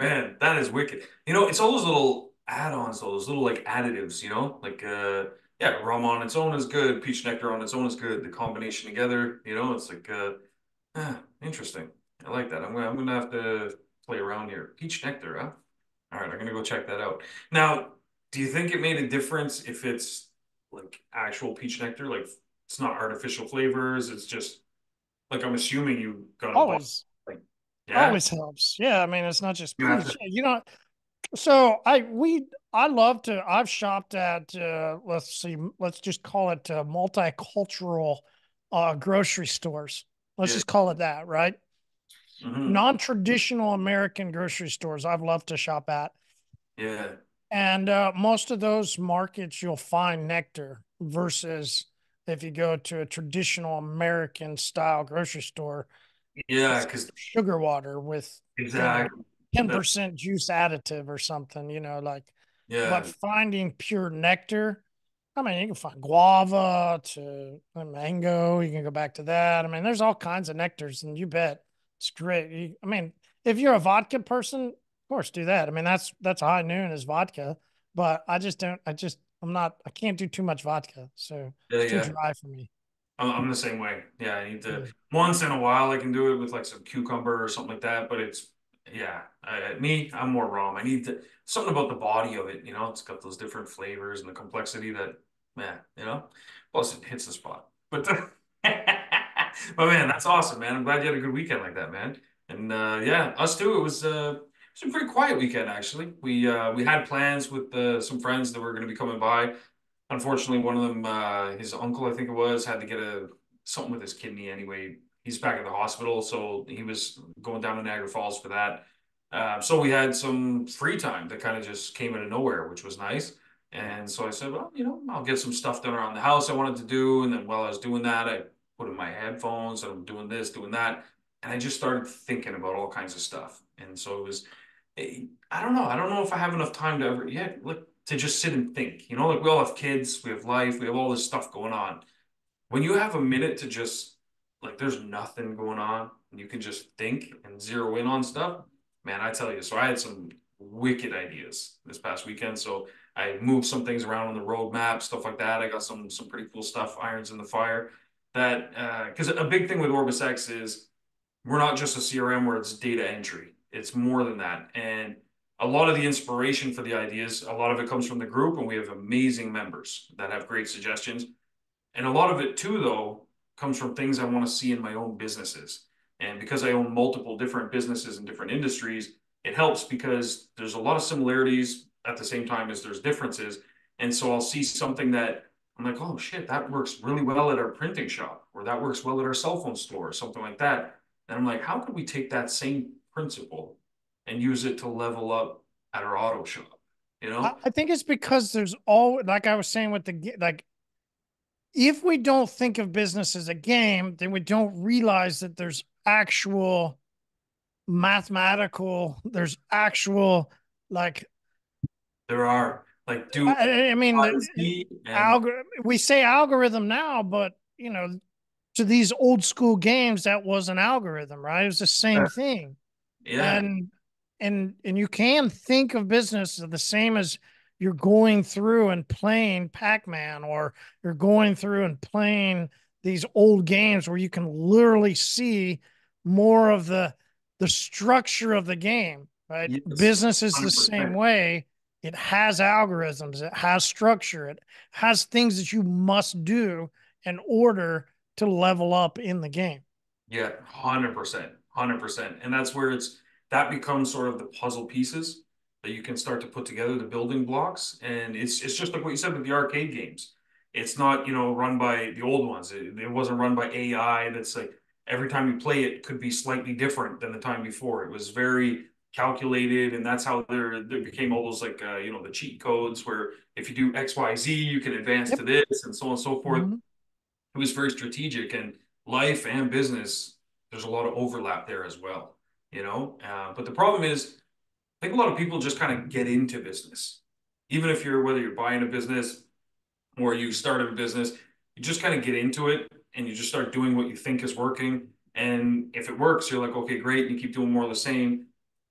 man, that is wicked. You know, it's all those little add-ons, all those little like additives. You know, like uh yeah, rum on its own is good. Peach nectar on its own is good. The combination together, you know, it's like, uh, ah, interesting. I like that. I'm gonna, I'm gonna have to play around here. Peach nectar, huh? All right, I'm gonna go check that out. Now, do you think it made a difference if it's like actual peach nectar? Like it's not artificial flavors. It's just like I'm assuming you got always like yeah, always helps. Yeah, I mean it's not just peach. You, you know, so I we I love to. I've shopped at uh, let's see, let's just call it uh, multicultural uh, grocery stores. Let's yeah. just call it that, right? Mm-hmm. Non-traditional American grocery stores. I've loved to shop at. Yeah. And uh, most of those markets, you'll find nectar versus if you go to a traditional American style grocery store. Yeah, because sugar water with exactly ten percent juice additive or something. You know, like yeah. But finding pure nectar, I mean, you can find guava to uh, mango. You can go back to that. I mean, there's all kinds of nectars, and you bet it's great. I mean, if you're a vodka person, of course, do that. I mean, that's that's high noon is vodka, but I just don't. I just I'm not. I can't do too much vodka, so Yeah, it's too yeah. dry for me. I'm, the same way. Yeah, I need to once in a while I can do it with like some cucumber or something like that, but it's yeah, me, I'm more rum. I need to something about the body of it, you know, it's got those different flavors and the complexity that man, you know. Plus it hits the spot. But but man, that's awesome, man. I'm glad you had a good weekend like that, man. And uh yeah, us too. It was uh it was a pretty quiet weekend actually. We uh we had plans with uh, some friends that were going to be coming by unfortunately, one of them, uh, his uncle, I think it was, had to get a something with his kidney anyway. He's back at the hospital, so he was going down to Niagara Falls for that. Uh, so we had some free time that kind of just came out of nowhere, which was nice. And so I said, well, you know, I'll get some stuff done around the house I wanted to do. And then while I was doing that, I put in my headphones and I'm doing this, doing that. And I just started thinking about all kinds of stuff. And so it was, eh, I don't know. I don't know if I have enough time to ever, yeah, look, to just sit and think. You know, like we all have kids, we have life, we have all this stuff going on. When you have a minute to just like there's nothing going on and you can just think and zero in on stuff, man, I tell you. So I had some wicked ideas this past weekend. So I moved some things around on the roadmap, stuff like that. I got some some pretty cool stuff, irons in the fire. That because uh, a big thing with OrbisX is we're not just a CRM where it's data entry. It's more than that. And a lot of the inspiration for the ideas, a lot of it comes from the group, and we have amazing members that have great suggestions. And a lot of it too, though, comes from things I want to see in my own businesses. And because I own multiple different businesses in different industries, it helps because there's a lot of similarities at the same time as there's differences. And so I'll see something that I'm like, oh shit, that works really well at our printing shop, or that works well at our cell phone store, or something like that. And I'm like, how could we take that same principle and use it to level up at our auto shop. You know, I think it's because there's all like I was saying with the like if we don't think of business as a game, then we don't realize that there's actual mathematical, there's actual like there are like do I, I mean uh, algorithm we say algorithm now, but you know, to these old school games, that was an algorithm, right? It was the same thing. Yeah. And and and you can think of business the same as you're going through and playing Pac-Man or you're going through and playing these old games where you can literally see more of the the structure of the game right? Yes, business is 100%. the same way. It has algorithms it has structure it has things that you must do in order to level up in the game. Yeah 100% 100% and that's where it's that becomes sort of the puzzle pieces that you can start to put together the building blocks and it's it's just like what you said with the arcade games it's not you know run by the old ones it, it wasn't run by ai that's like every time you play it could be slightly different than the time before it was very calculated and that's how there there became all those like uh, you know the cheat codes where if you do xyz you can advance yep. to this and so on and so forth mm-hmm. it was very strategic and life and business there's a lot of overlap there as well you know. Uh, but the problem is, think a lot of people just kind of get into business, even if you're whether you're buying a business or you started a business, you just kind of get into it and you just start doing what you think is working. And if it works, you're like, okay, great, and you keep doing more of the same.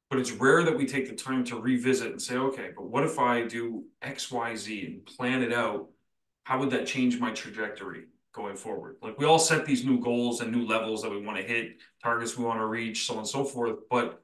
But it's rare that we take the time to revisit and say, okay, but what if I do X, Y, Z and plan it out? How would that change my trajectory? going forward. Like we all set these new goals and new levels that we want to hit, targets we want to reach, so on and so forth. But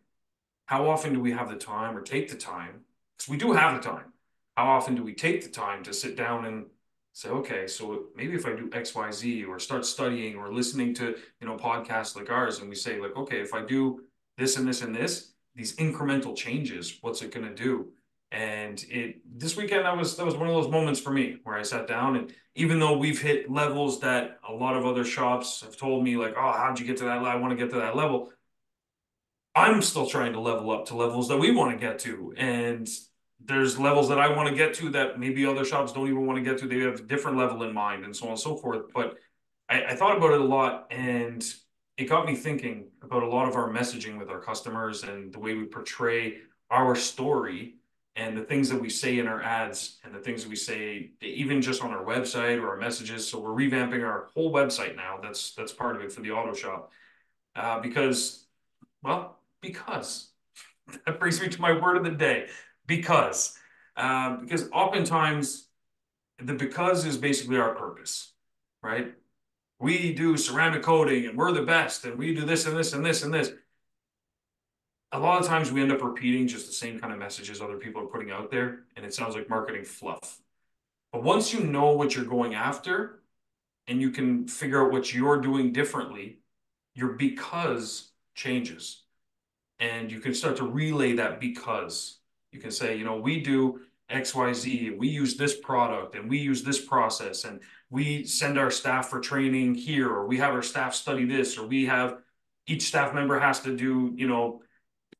how often do we have the time or take the time? Because we do have the time. How often do we take the time to sit down and say, okay, so maybe if I do X, Y, Z, or start studying or listening to you know podcasts like ours, and we say like, okay, if I do this and this and this, these incremental changes, what's it going to do? And it this weekend that was that was one of those moments for me where I sat down and even though we've hit levels that a lot of other shops have told me like, oh, how'd you get to that? I want to get to that level. I'm still trying to level up to levels that we want to get to. And there's levels that I want to get to that maybe other shops don't even want to get to. They have a different level in mind and so on and so forth. But I, I thought about it a lot and it got me thinking about a lot of our messaging with our customers and the way we portray our story and the things that we say in our ads and the things we say even just on our website or our messages so we're revamping our whole website now that's that's part of it for the auto shop uh, because well because that brings me to my word of the day because uh, because oftentimes the because is basically our purpose, right? We do ceramic coating and we're the best and we do this and this and this and this. A lot of times we end up repeating just the same kind of messages other people are putting out there, and it sounds like marketing fluff. But once you know what you're going after and you can figure out what you're doing differently, your because changes. And you can start to relay that because. You can say, you know, we do XYZ, we use this product and we use this process and we send our staff for training here, or we have our staff study this, or we have each staff member has to do, you know,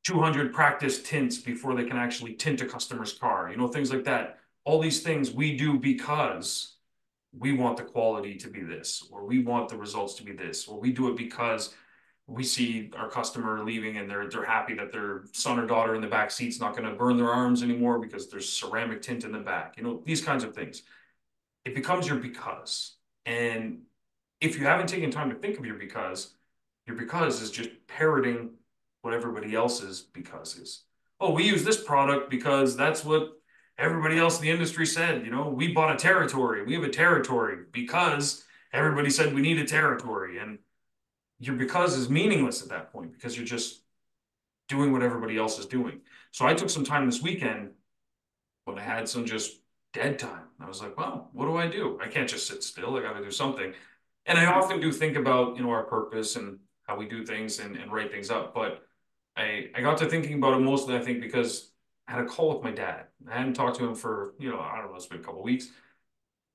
200 practice tints before they can actually tint a customer's car, you know, things like that. All these things we do because we want the quality to be this, or we want the results to be this, or we do it because we see our customer leaving and they're they're happy that their son or daughter in the back seat's not going to burn their arms anymore because there's ceramic tint in the back. You know, these kinds of things. It becomes your because. And if you haven't taken time to think of your because, your because is just parroting what everybody else's because is. Oh, we use this product because that's what everybody else in the industry said. You know, we bought a territory. We have a territory because everybody said we need a territory. And your because is meaningless at that point because you're just doing what everybody else is doing. So I took some time this weekend when I had some just dead time. I was like, well, what do I do? I can't just sit still. I got to do something. And I often do think about, you know, our purpose and how we do things and, and write things up. But I, I got to thinking about it mostly, I think, because I had a call with my dad. I hadn't talked to him for, you know, I don't know, it's been a couple weeks.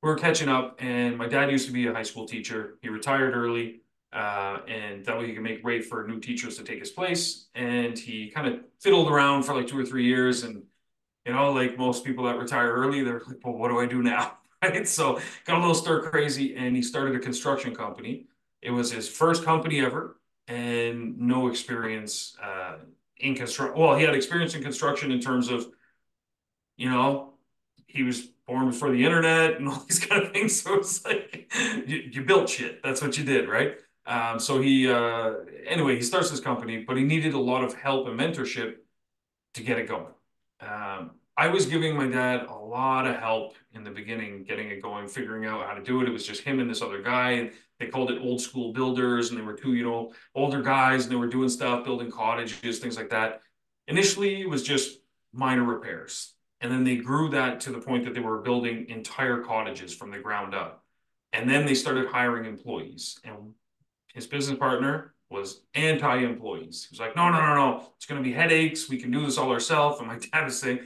We were catching up, and my dad used to be a high school teacher. He retired early uh, and that way he can make way for new teachers to take his place. And he kind of fiddled around for like two or three years. And, you know, like most people that retire early, they're like, well, what do I do now? right. So got a little stir crazy and he started a construction company. It was his first company ever and no experience uh, in construction. Well, he had experience in construction in terms of, you know, he was born before the internet and all these kind of things. So it's like you, you built shit. That's what you did, right? Um, so he, uh, anyway, he starts this company, but he needed a lot of help and mentorship to get it going. Um, I was giving my dad a lot of help in the beginning, getting it going, figuring out how to do it. It was just him and this other guy. They called it old school builders, and they were two, you know, older guys, and they were doing stuff, building cottages, things like that. Initially, it was just minor repairs. And then they grew that to the point that they were building entire cottages from the ground up. And then they started hiring employees. And his business partner was anti-employees. He was like, no, no, no, no. It's going to be headaches. We can do this all ourselves. And my dad was saying,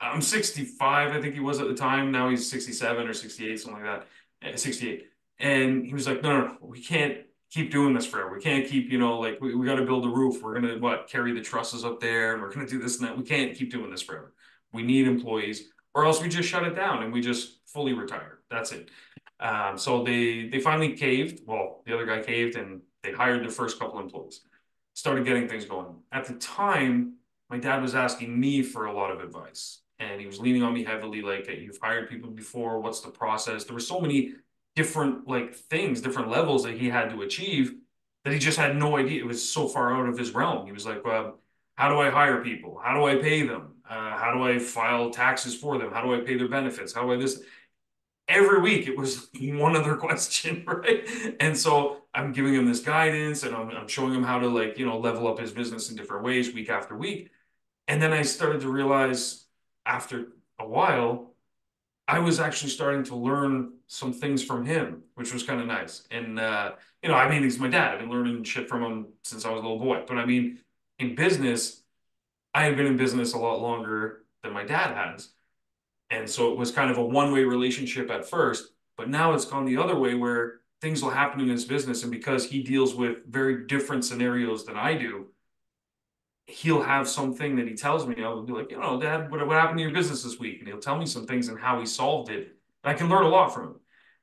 I'm 65, I think he was at the time. Now he's 67 or 68, something like that. 68. And he was like, no, no, no, we can't keep doing this forever. We can't keep, you know, like we, we got to build a roof. We're going to what carry the trusses up there and we're going to do this and that. We can't keep doing this forever. We need employees or else we just shut it down and we just fully retire. That's it. Um, so they they finally caved. Well, the other guy caved, and they hired the first couple employees. Started getting things going. At the time, my dad was asking me for a lot of advice, and he was leaning on me heavily. Like, hey, you've hired people before. What's the process? There were so many different like things, different levels that he had to achieve that he just had no idea. It was so far out of his realm. He was like, well, how do I hire people? How do I pay them? Uh, how do I file taxes for them? How do I pay their benefits? How do I this? Every week it was one other question, right? And so I'm giving him this guidance and I'm, I'm showing him how to like, you know, level up his business in different ways week after week. And then I started to realize after a while, I was actually starting to learn some things from him, which was kind of nice. And, uh, you know, I mean, he's my dad. I've been learning shit from him since I was a little boy. But I mean, in business, I have been in business a lot longer than my dad has. And so it was kind of a one way relationship at first, but now it's gone the other way where things will happen in his business. And because he deals with very different scenarios than I do, he'll have something that he tells me. I'll be like, you know, Dad, what, what happened to your business this week? And he'll tell me some things and how he solved it. And I can learn a lot from him.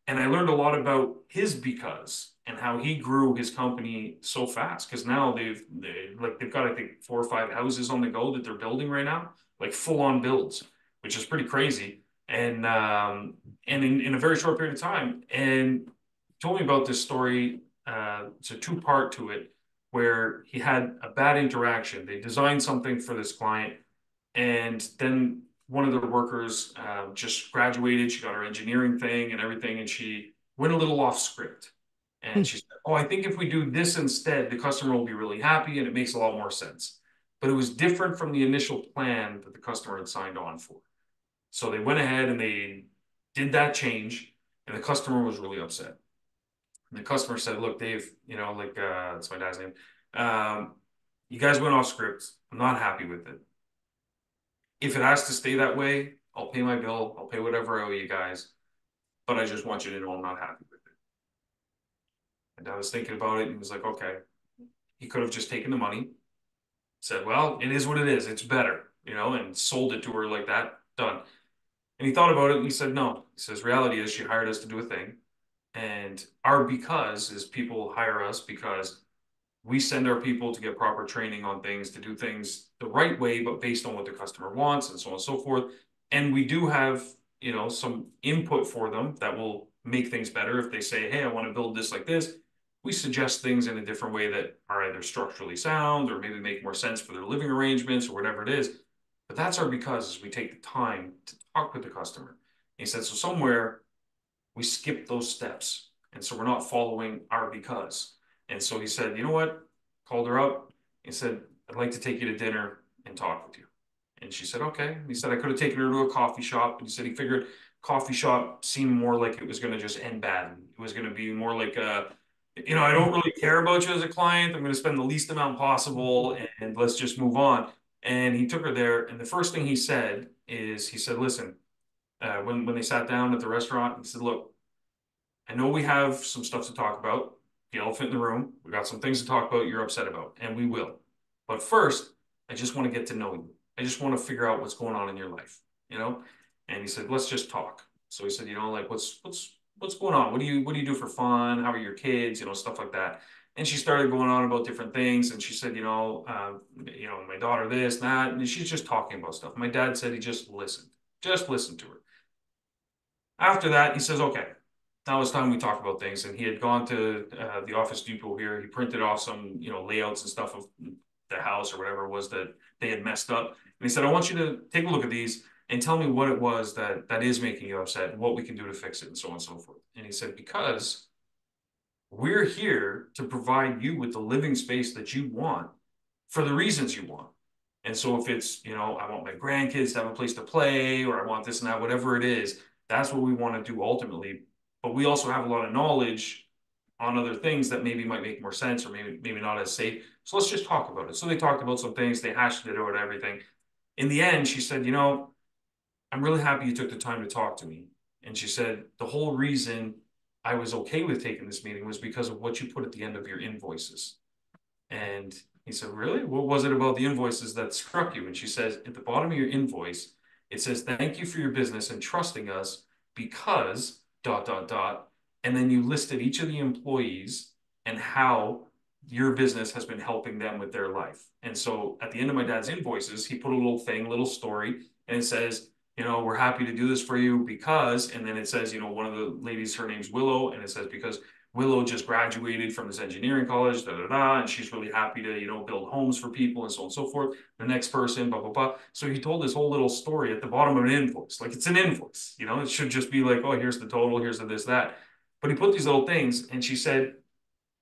And I learned a lot about his because and how he grew his company so fast. Because now they've they, like they've got I think four or five houses on the go that they're building right now, like full on builds which is pretty crazy. And um, and in, in a very short period of time, and told me about this story. Uh, it's a two part to it, where he had a bad interaction. They designed something for this client, and then one of their workers uh, just graduated. She got her engineering thing and everything, and she went a little off script. And she said, "Oh, I think if we do this instead, the customer will be really happy, and it makes a lot more sense." But it was different from the initial plan that the customer had signed on for. So they went ahead and they did that change, and the customer was really upset. And the customer said, "Look, Dave, you know, like uh, that's my dad's name. Um, you guys went off script. I'm not happy with it. If it has to stay that way, I'll pay my bill. I'll pay whatever I owe you guys. But I just want you to know I'm not happy with it. And I was thinking about it and was like, okay. He could have just taken the money, said, well, it is what it is. It's better, you know, and sold it to her like that. Done. And he thought about it and he said, no. He says, reality is she hired us to do a thing. And our because is people hire us because we send our people to get proper training on things, to do things the right way, but based on what the customer wants and so on and so forth. And we do have, you know, some input for them that will make things better. If they say, hey, I want to build this like this, we suggest things in a different way that are either structurally sound or maybe make more sense for their living arrangements or whatever it is. But that's our because is we take the time to talk with the customer. And he said, so somewhere we skip those steps. And so we're not following our because. And so he said, you know what? Called her up. He said, I'd like to take you to dinner and talk with you. And she said, okay. And he said, I could have taken her to a coffee shop. And he said he figured coffee shop seemed more like it was going to just end bad. It was going to be more like a, you know, I don't really care about you as a client. I'm going to spend the least amount possible and let's just move on. And he took her there. And the first thing he said is, he said, listen, uh, when, when they sat down at the restaurant, he said, look, I know we have some stuff to talk about the elephant in the room. We got some things to talk about you're upset about, and we will. But first, I just want to get to know you. I just want to figure out what's going on in your life, you know? And he said, let's just talk. So he said, you know, like what's what's what's going on? What do you what do you do for fun? How are your kids? You know, stuff like that. And she started going on about different things. And she said, you know, uh, you know, my daughter this, that, and she's just talking about stuff. My dad said he just listened, just listened to her. After that, he says, okay, now it's time we talk about things. And he had gone to uh, the Office Depot here. He printed off some, you know, layouts and stuff of the house or whatever it was that they had messed up. And he said, I want you to take a look at these and tell me what it was that that is making you upset and what we can do to fix it and so on and so forth. And he said, because we're here to provide you with the living space that you want for the reasons you want. And so if it's, you know, I want my grandkids to have a place to play or I want this and that, whatever it is, that's what we want to do ultimately but we also have a lot of knowledge on other things that maybe might make more sense or maybe maybe not as safe. So let's just talk about it. So they talked about some things, they hashed it out, everything. In the end, she said, you know, I'm really happy you took the time to talk to me. And she said, the whole reason I was okay with taking this meeting was because of what you put at the end of your invoices. And he said, really? What was it about the invoices that struck you? And she says, at the bottom of your invoice, it says, thank you for your business and trusting us because dot, dot, dot. And then you listed each of the employees and how your business has been helping them with their life. And so at the end of my dad's invoices, he put a little thing, little story, and it says, you know, we're happy to do this for you because, and then it says, you know, one of the ladies, her name's Willow, and it says, because Willow just graduated from this engineering college, da da da, and she's really happy to, you know, build homes for people and so on and so forth. The next person, blah, blah, blah. So he told this whole little story at the bottom of an invoice. Like it's an invoice, you know, it should just be like, oh, here's the total, here's the this, that. But he put these little things, and she said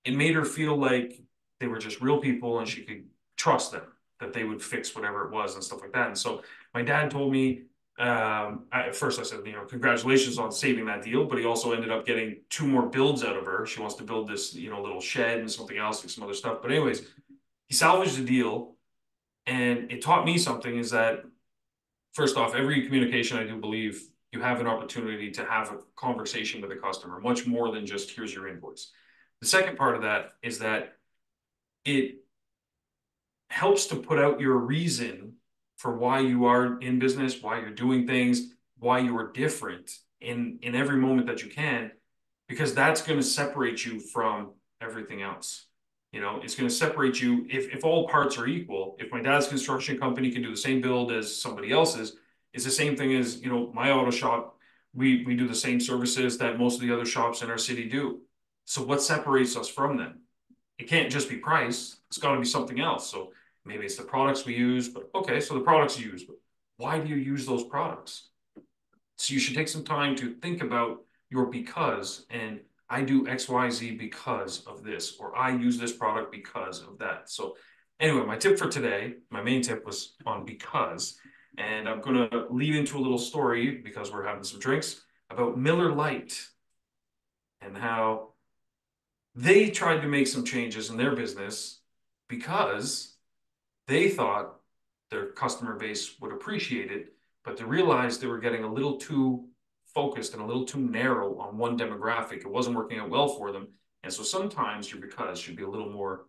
it made her feel like they were just real people and she could trust them, that they would fix whatever it was and stuff like that. And so my dad told me um, at first I said, you know, congratulations on saving that deal, but he also ended up getting two more builds out of her. She wants to build this, you know, little shed and something else, and some other stuff. But anyways, he salvaged the deal, and it taught me something is that first off, every communication I do believe you have an opportunity to have a conversation with a customer, much more than just here's your invoice. The second part of that is that it helps to put out your reason for why you are in business, why you're doing things, why you are different in in every moment that you can, because that's going to separate you from everything else. You know, it's going to separate you if if all parts are equal. If my dad's construction company can do the same build as somebody else's, it's the same thing as you know my auto shop. We we do the same services that most of the other shops in our city do. So what separates us from them? It can't just be price. It's got to be something else. So Maybe it's the products we use, but okay, so the products you use, but why do you use those products? So you should take some time to think about your because and I do XYZ because of this, or I use this product because of that. So anyway, my tip for today, my main tip was on because, and I'm going to lead into a little story because we're having some drinks about Miller Lite and how they tried to make some changes in their business because they thought their customer base would appreciate it, but they realized they were getting a little too focused and a little too narrow on one demographic. It wasn't working out well for them. And so sometimes your because should be a little more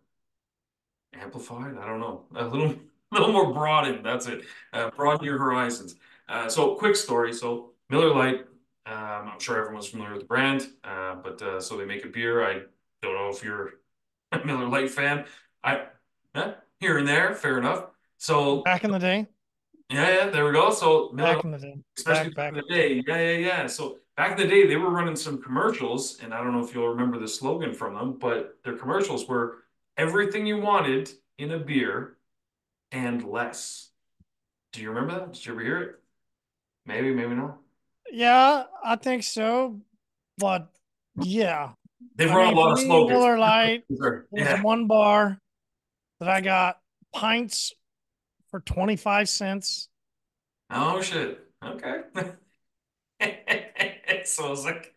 amplified. I don't know, a little, a little more broadened. That's it. Uh, broaden your horizons. Uh, so quick story. So Miller Lite, um, I'm sure everyone's familiar with the brand, uh, but uh, so they make a beer. I don't know if you're a Miller Lite fan. I eh, here and there, fair enough. So back in the day. Yeah, yeah, there we go. So back in the day, especially back, back, in the day, yeah, yeah, yeah. So back in the day, they were running some commercials, and I don't know if you'll remember the slogan from them, but their commercials were everything you wanted in a beer and less. Do you remember that? Did you ever hear it? Maybe, maybe not. Yeah, I think so. But yeah. They've run mean, a lot of slogans. Miller Lite yeah. one bar that I got pints for 25 cents. Oh shit. Okay. so I was like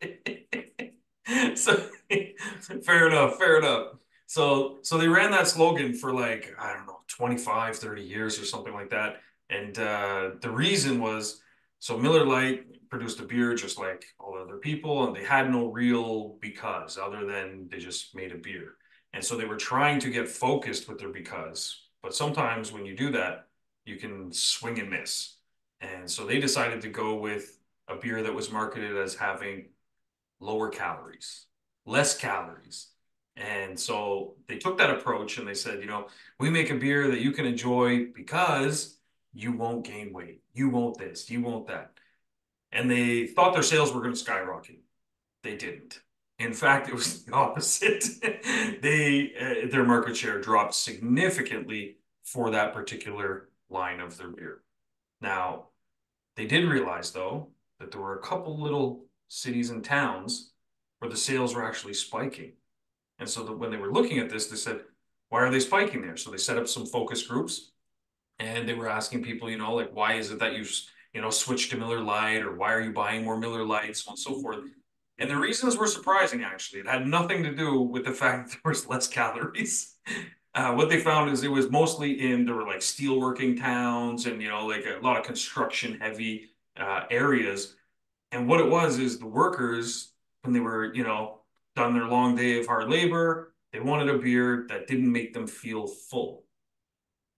so fair enough, fair enough. So so they ran that slogan for like, I don't know, 25, 30 years or something like that. And uh, the reason was so Miller Lite produced a beer just like all other people, and they had no real because other than they just made a beer. And so they were trying to get focused with their because. But sometimes when you do that, you can swing and miss. And so they decided to go with a beer that was marketed as having lower calories, less calories. And so they took that approach and they said, you know, we make a beer that you can enjoy because you won't gain weight. You won't this, you won't that. And they thought their sales were going to skyrocket. They didn't. In fact, it was the opposite. they uh, their market share dropped significantly for that particular line of their beer. Now, they did realize though that there were a couple little cities and towns where the sales were actually spiking. And so when they were looking at this, they said, why are they spiking there? So they set up some focus groups and they were asking people, you know, like, why is it that you, you know, switched to Miller Lite or why are you buying more Miller Lites, so and so forth. And the reasons were surprising, actually. It had nothing to do with the fact that there was less calories. Uh, what they found is it was mostly in there were like steelworking towns and you know like a lot of construction heavy uh, areas. And what it was is the workers when they were you know done their long day of hard labor, they wanted a beer that didn't make them feel full.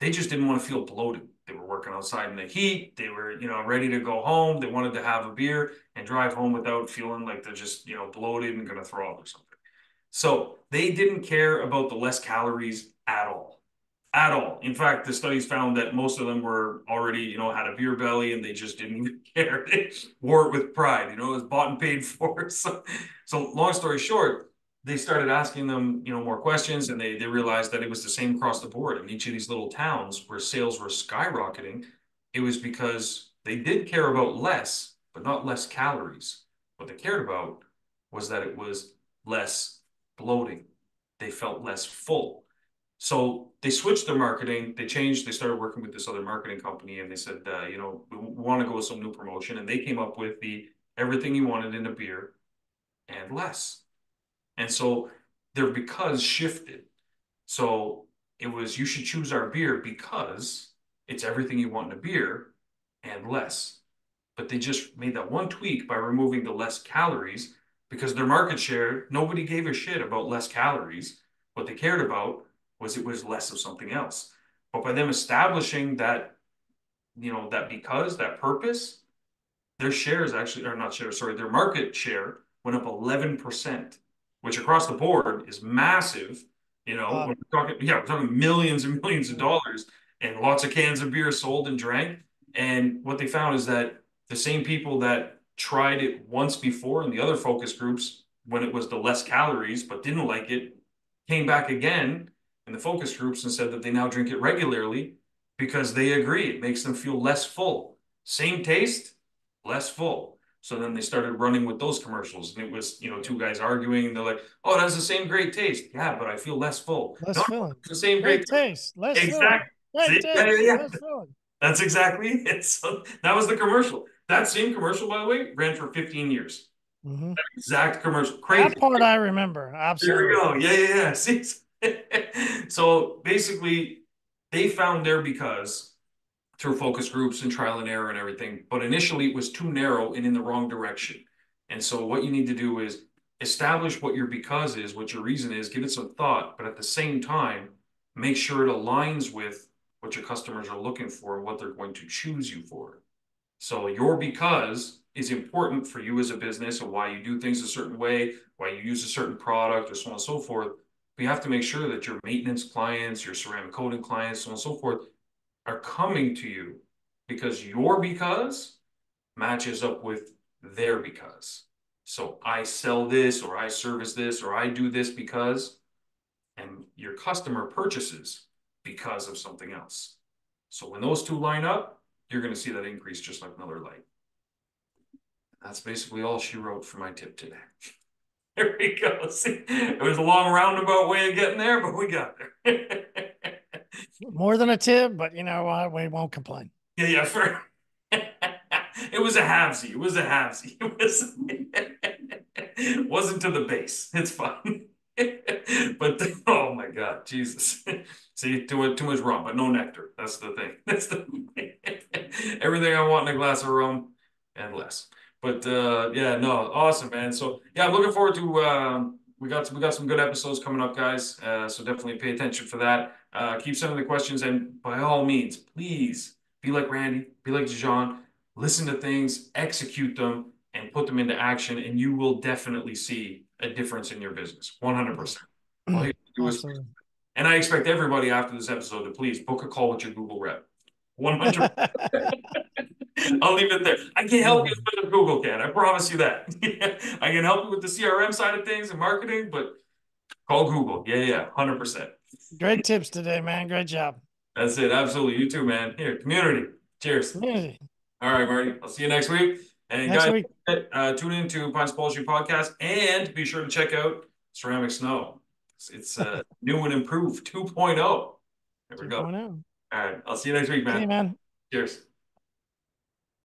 They just didn't want to feel bloated. They were working outside in the heat. They were, you know, ready to go home. They wanted to have a beer and drive home without feeling like they're just, you know, bloated and going to throw up or something. So they didn't care about the less calories at all. At all. In fact, the studies found that most of them were already, you know, had a beer belly and they just didn't care. They wore it with pride, you know, it was bought and paid for. So, so long story short, they started asking them, you know, more questions and they, they realized that it was the same across the board in each of these little towns where sales were skyrocketing. It was because they did care about less, but not less calories. What they cared about was that it was less bloating. They felt less full. So they switched their marketing. They changed. They started working with this other marketing company, and they said, uh, you know, we want to go with some new promotion. And they came up with the everything you wanted in a beer and less. And so their because shifted. So it was you should choose our beer because it's everything you want in a beer and less. But they just made that one tweak by removing the less calories because their market share, nobody gave a shit about less calories. What they cared about was it was less of something else. But by them establishing that, you know, that because, that purpose, their shares actually, are not shares, sorry, their market share went up 11%, which across the board is massive. You know, uh. wow. we're talking, yeah, we're talking millions and millions of dollars and lots of cans of beer sold and drank. And what they found is that the same people that tried it once before in the other focus groups when it was the less calories but didn't like it came back again in the focus groups and said that they now drink it regularly because they agree it makes them feel less full Same taste, less full. So then they started running with those commercials, and it was you know two guys arguing. They're like, "Oh, that's the same great taste." Yeah, but I feel less full. Less no, filling. the same great, Great taste. Less. Exactly. Taste. Yeah, yeah, yeah. Less filling. That's exactly it. So that was the commercial. That same commercial, by the way, ran for 15 years. Mhm. Exact commercial. Crazy. That part I remember. Absolutely. There we go. Yeah, yeah, yeah. See? so basically, they found there because through focus groups and trial and error and everything. But initially, it was too narrow and in the wrong direction. And so, what you need to do is establish what your because is, what your reason is, give it some thought, but at the same time, make sure it aligns with what your customers are looking for and what they're going to choose you for. So, your because is important for you as a business and why you do things a certain way, why you use a certain product, or so on and so forth. You have to make sure that your maintenance clients, your ceramic coating clients, so on and so forth, are coming to you because your because matches up with their because. So I sell this, or I service this, or I do this because, and your customer purchases because of something else. So when those two line up, you're going to see that increase just like another light. That's basically all she wrote for my tip today. There we go. See, it was a long roundabout way of getting there, but we got there. More than a tip, but you know what? We won't complain. Yeah, yeah, for it was a halvesy. It was a halvesy. It was wasn't to the base. It's fine. but oh my god, Jesus. See, too, too much rum, but no nectar. That's the thing. That's the everything I want in a glass of rum and less. But uh yeah, no, awesome, man. So yeah, I'm looking forward to um we got we got some good episodes coming up, guys. Uh, so definitely pay attention for that. Uh, keep sending the questions, and by all means, please be like Randy, be like John. Listen to things, execute them, and put them into action, and you will definitely see a difference in your business. One hundred percent. Awesome. And I expect everybody after this episode to please book a call with your Google rep. One hundred. I'll leave it there. I can't help you as much as Google can. I promise you that. I can help you with the CRM side of things and marketing, but call Google. Yeah, yeah, hundred percent. Great tips today, man. Great job. That's it. Absolutely. You too, man. Here, community. Cheers. Community. All right, Marty. I'll see you next week. And Next guys, week. uh, tune in to Pines Poultry Podcast and be sure to check out Ceramic Snow. It's, it's uh, new and improved 2.0. There we go. 2.0. All right. I'll see you next week, See you, man. man. Cheers.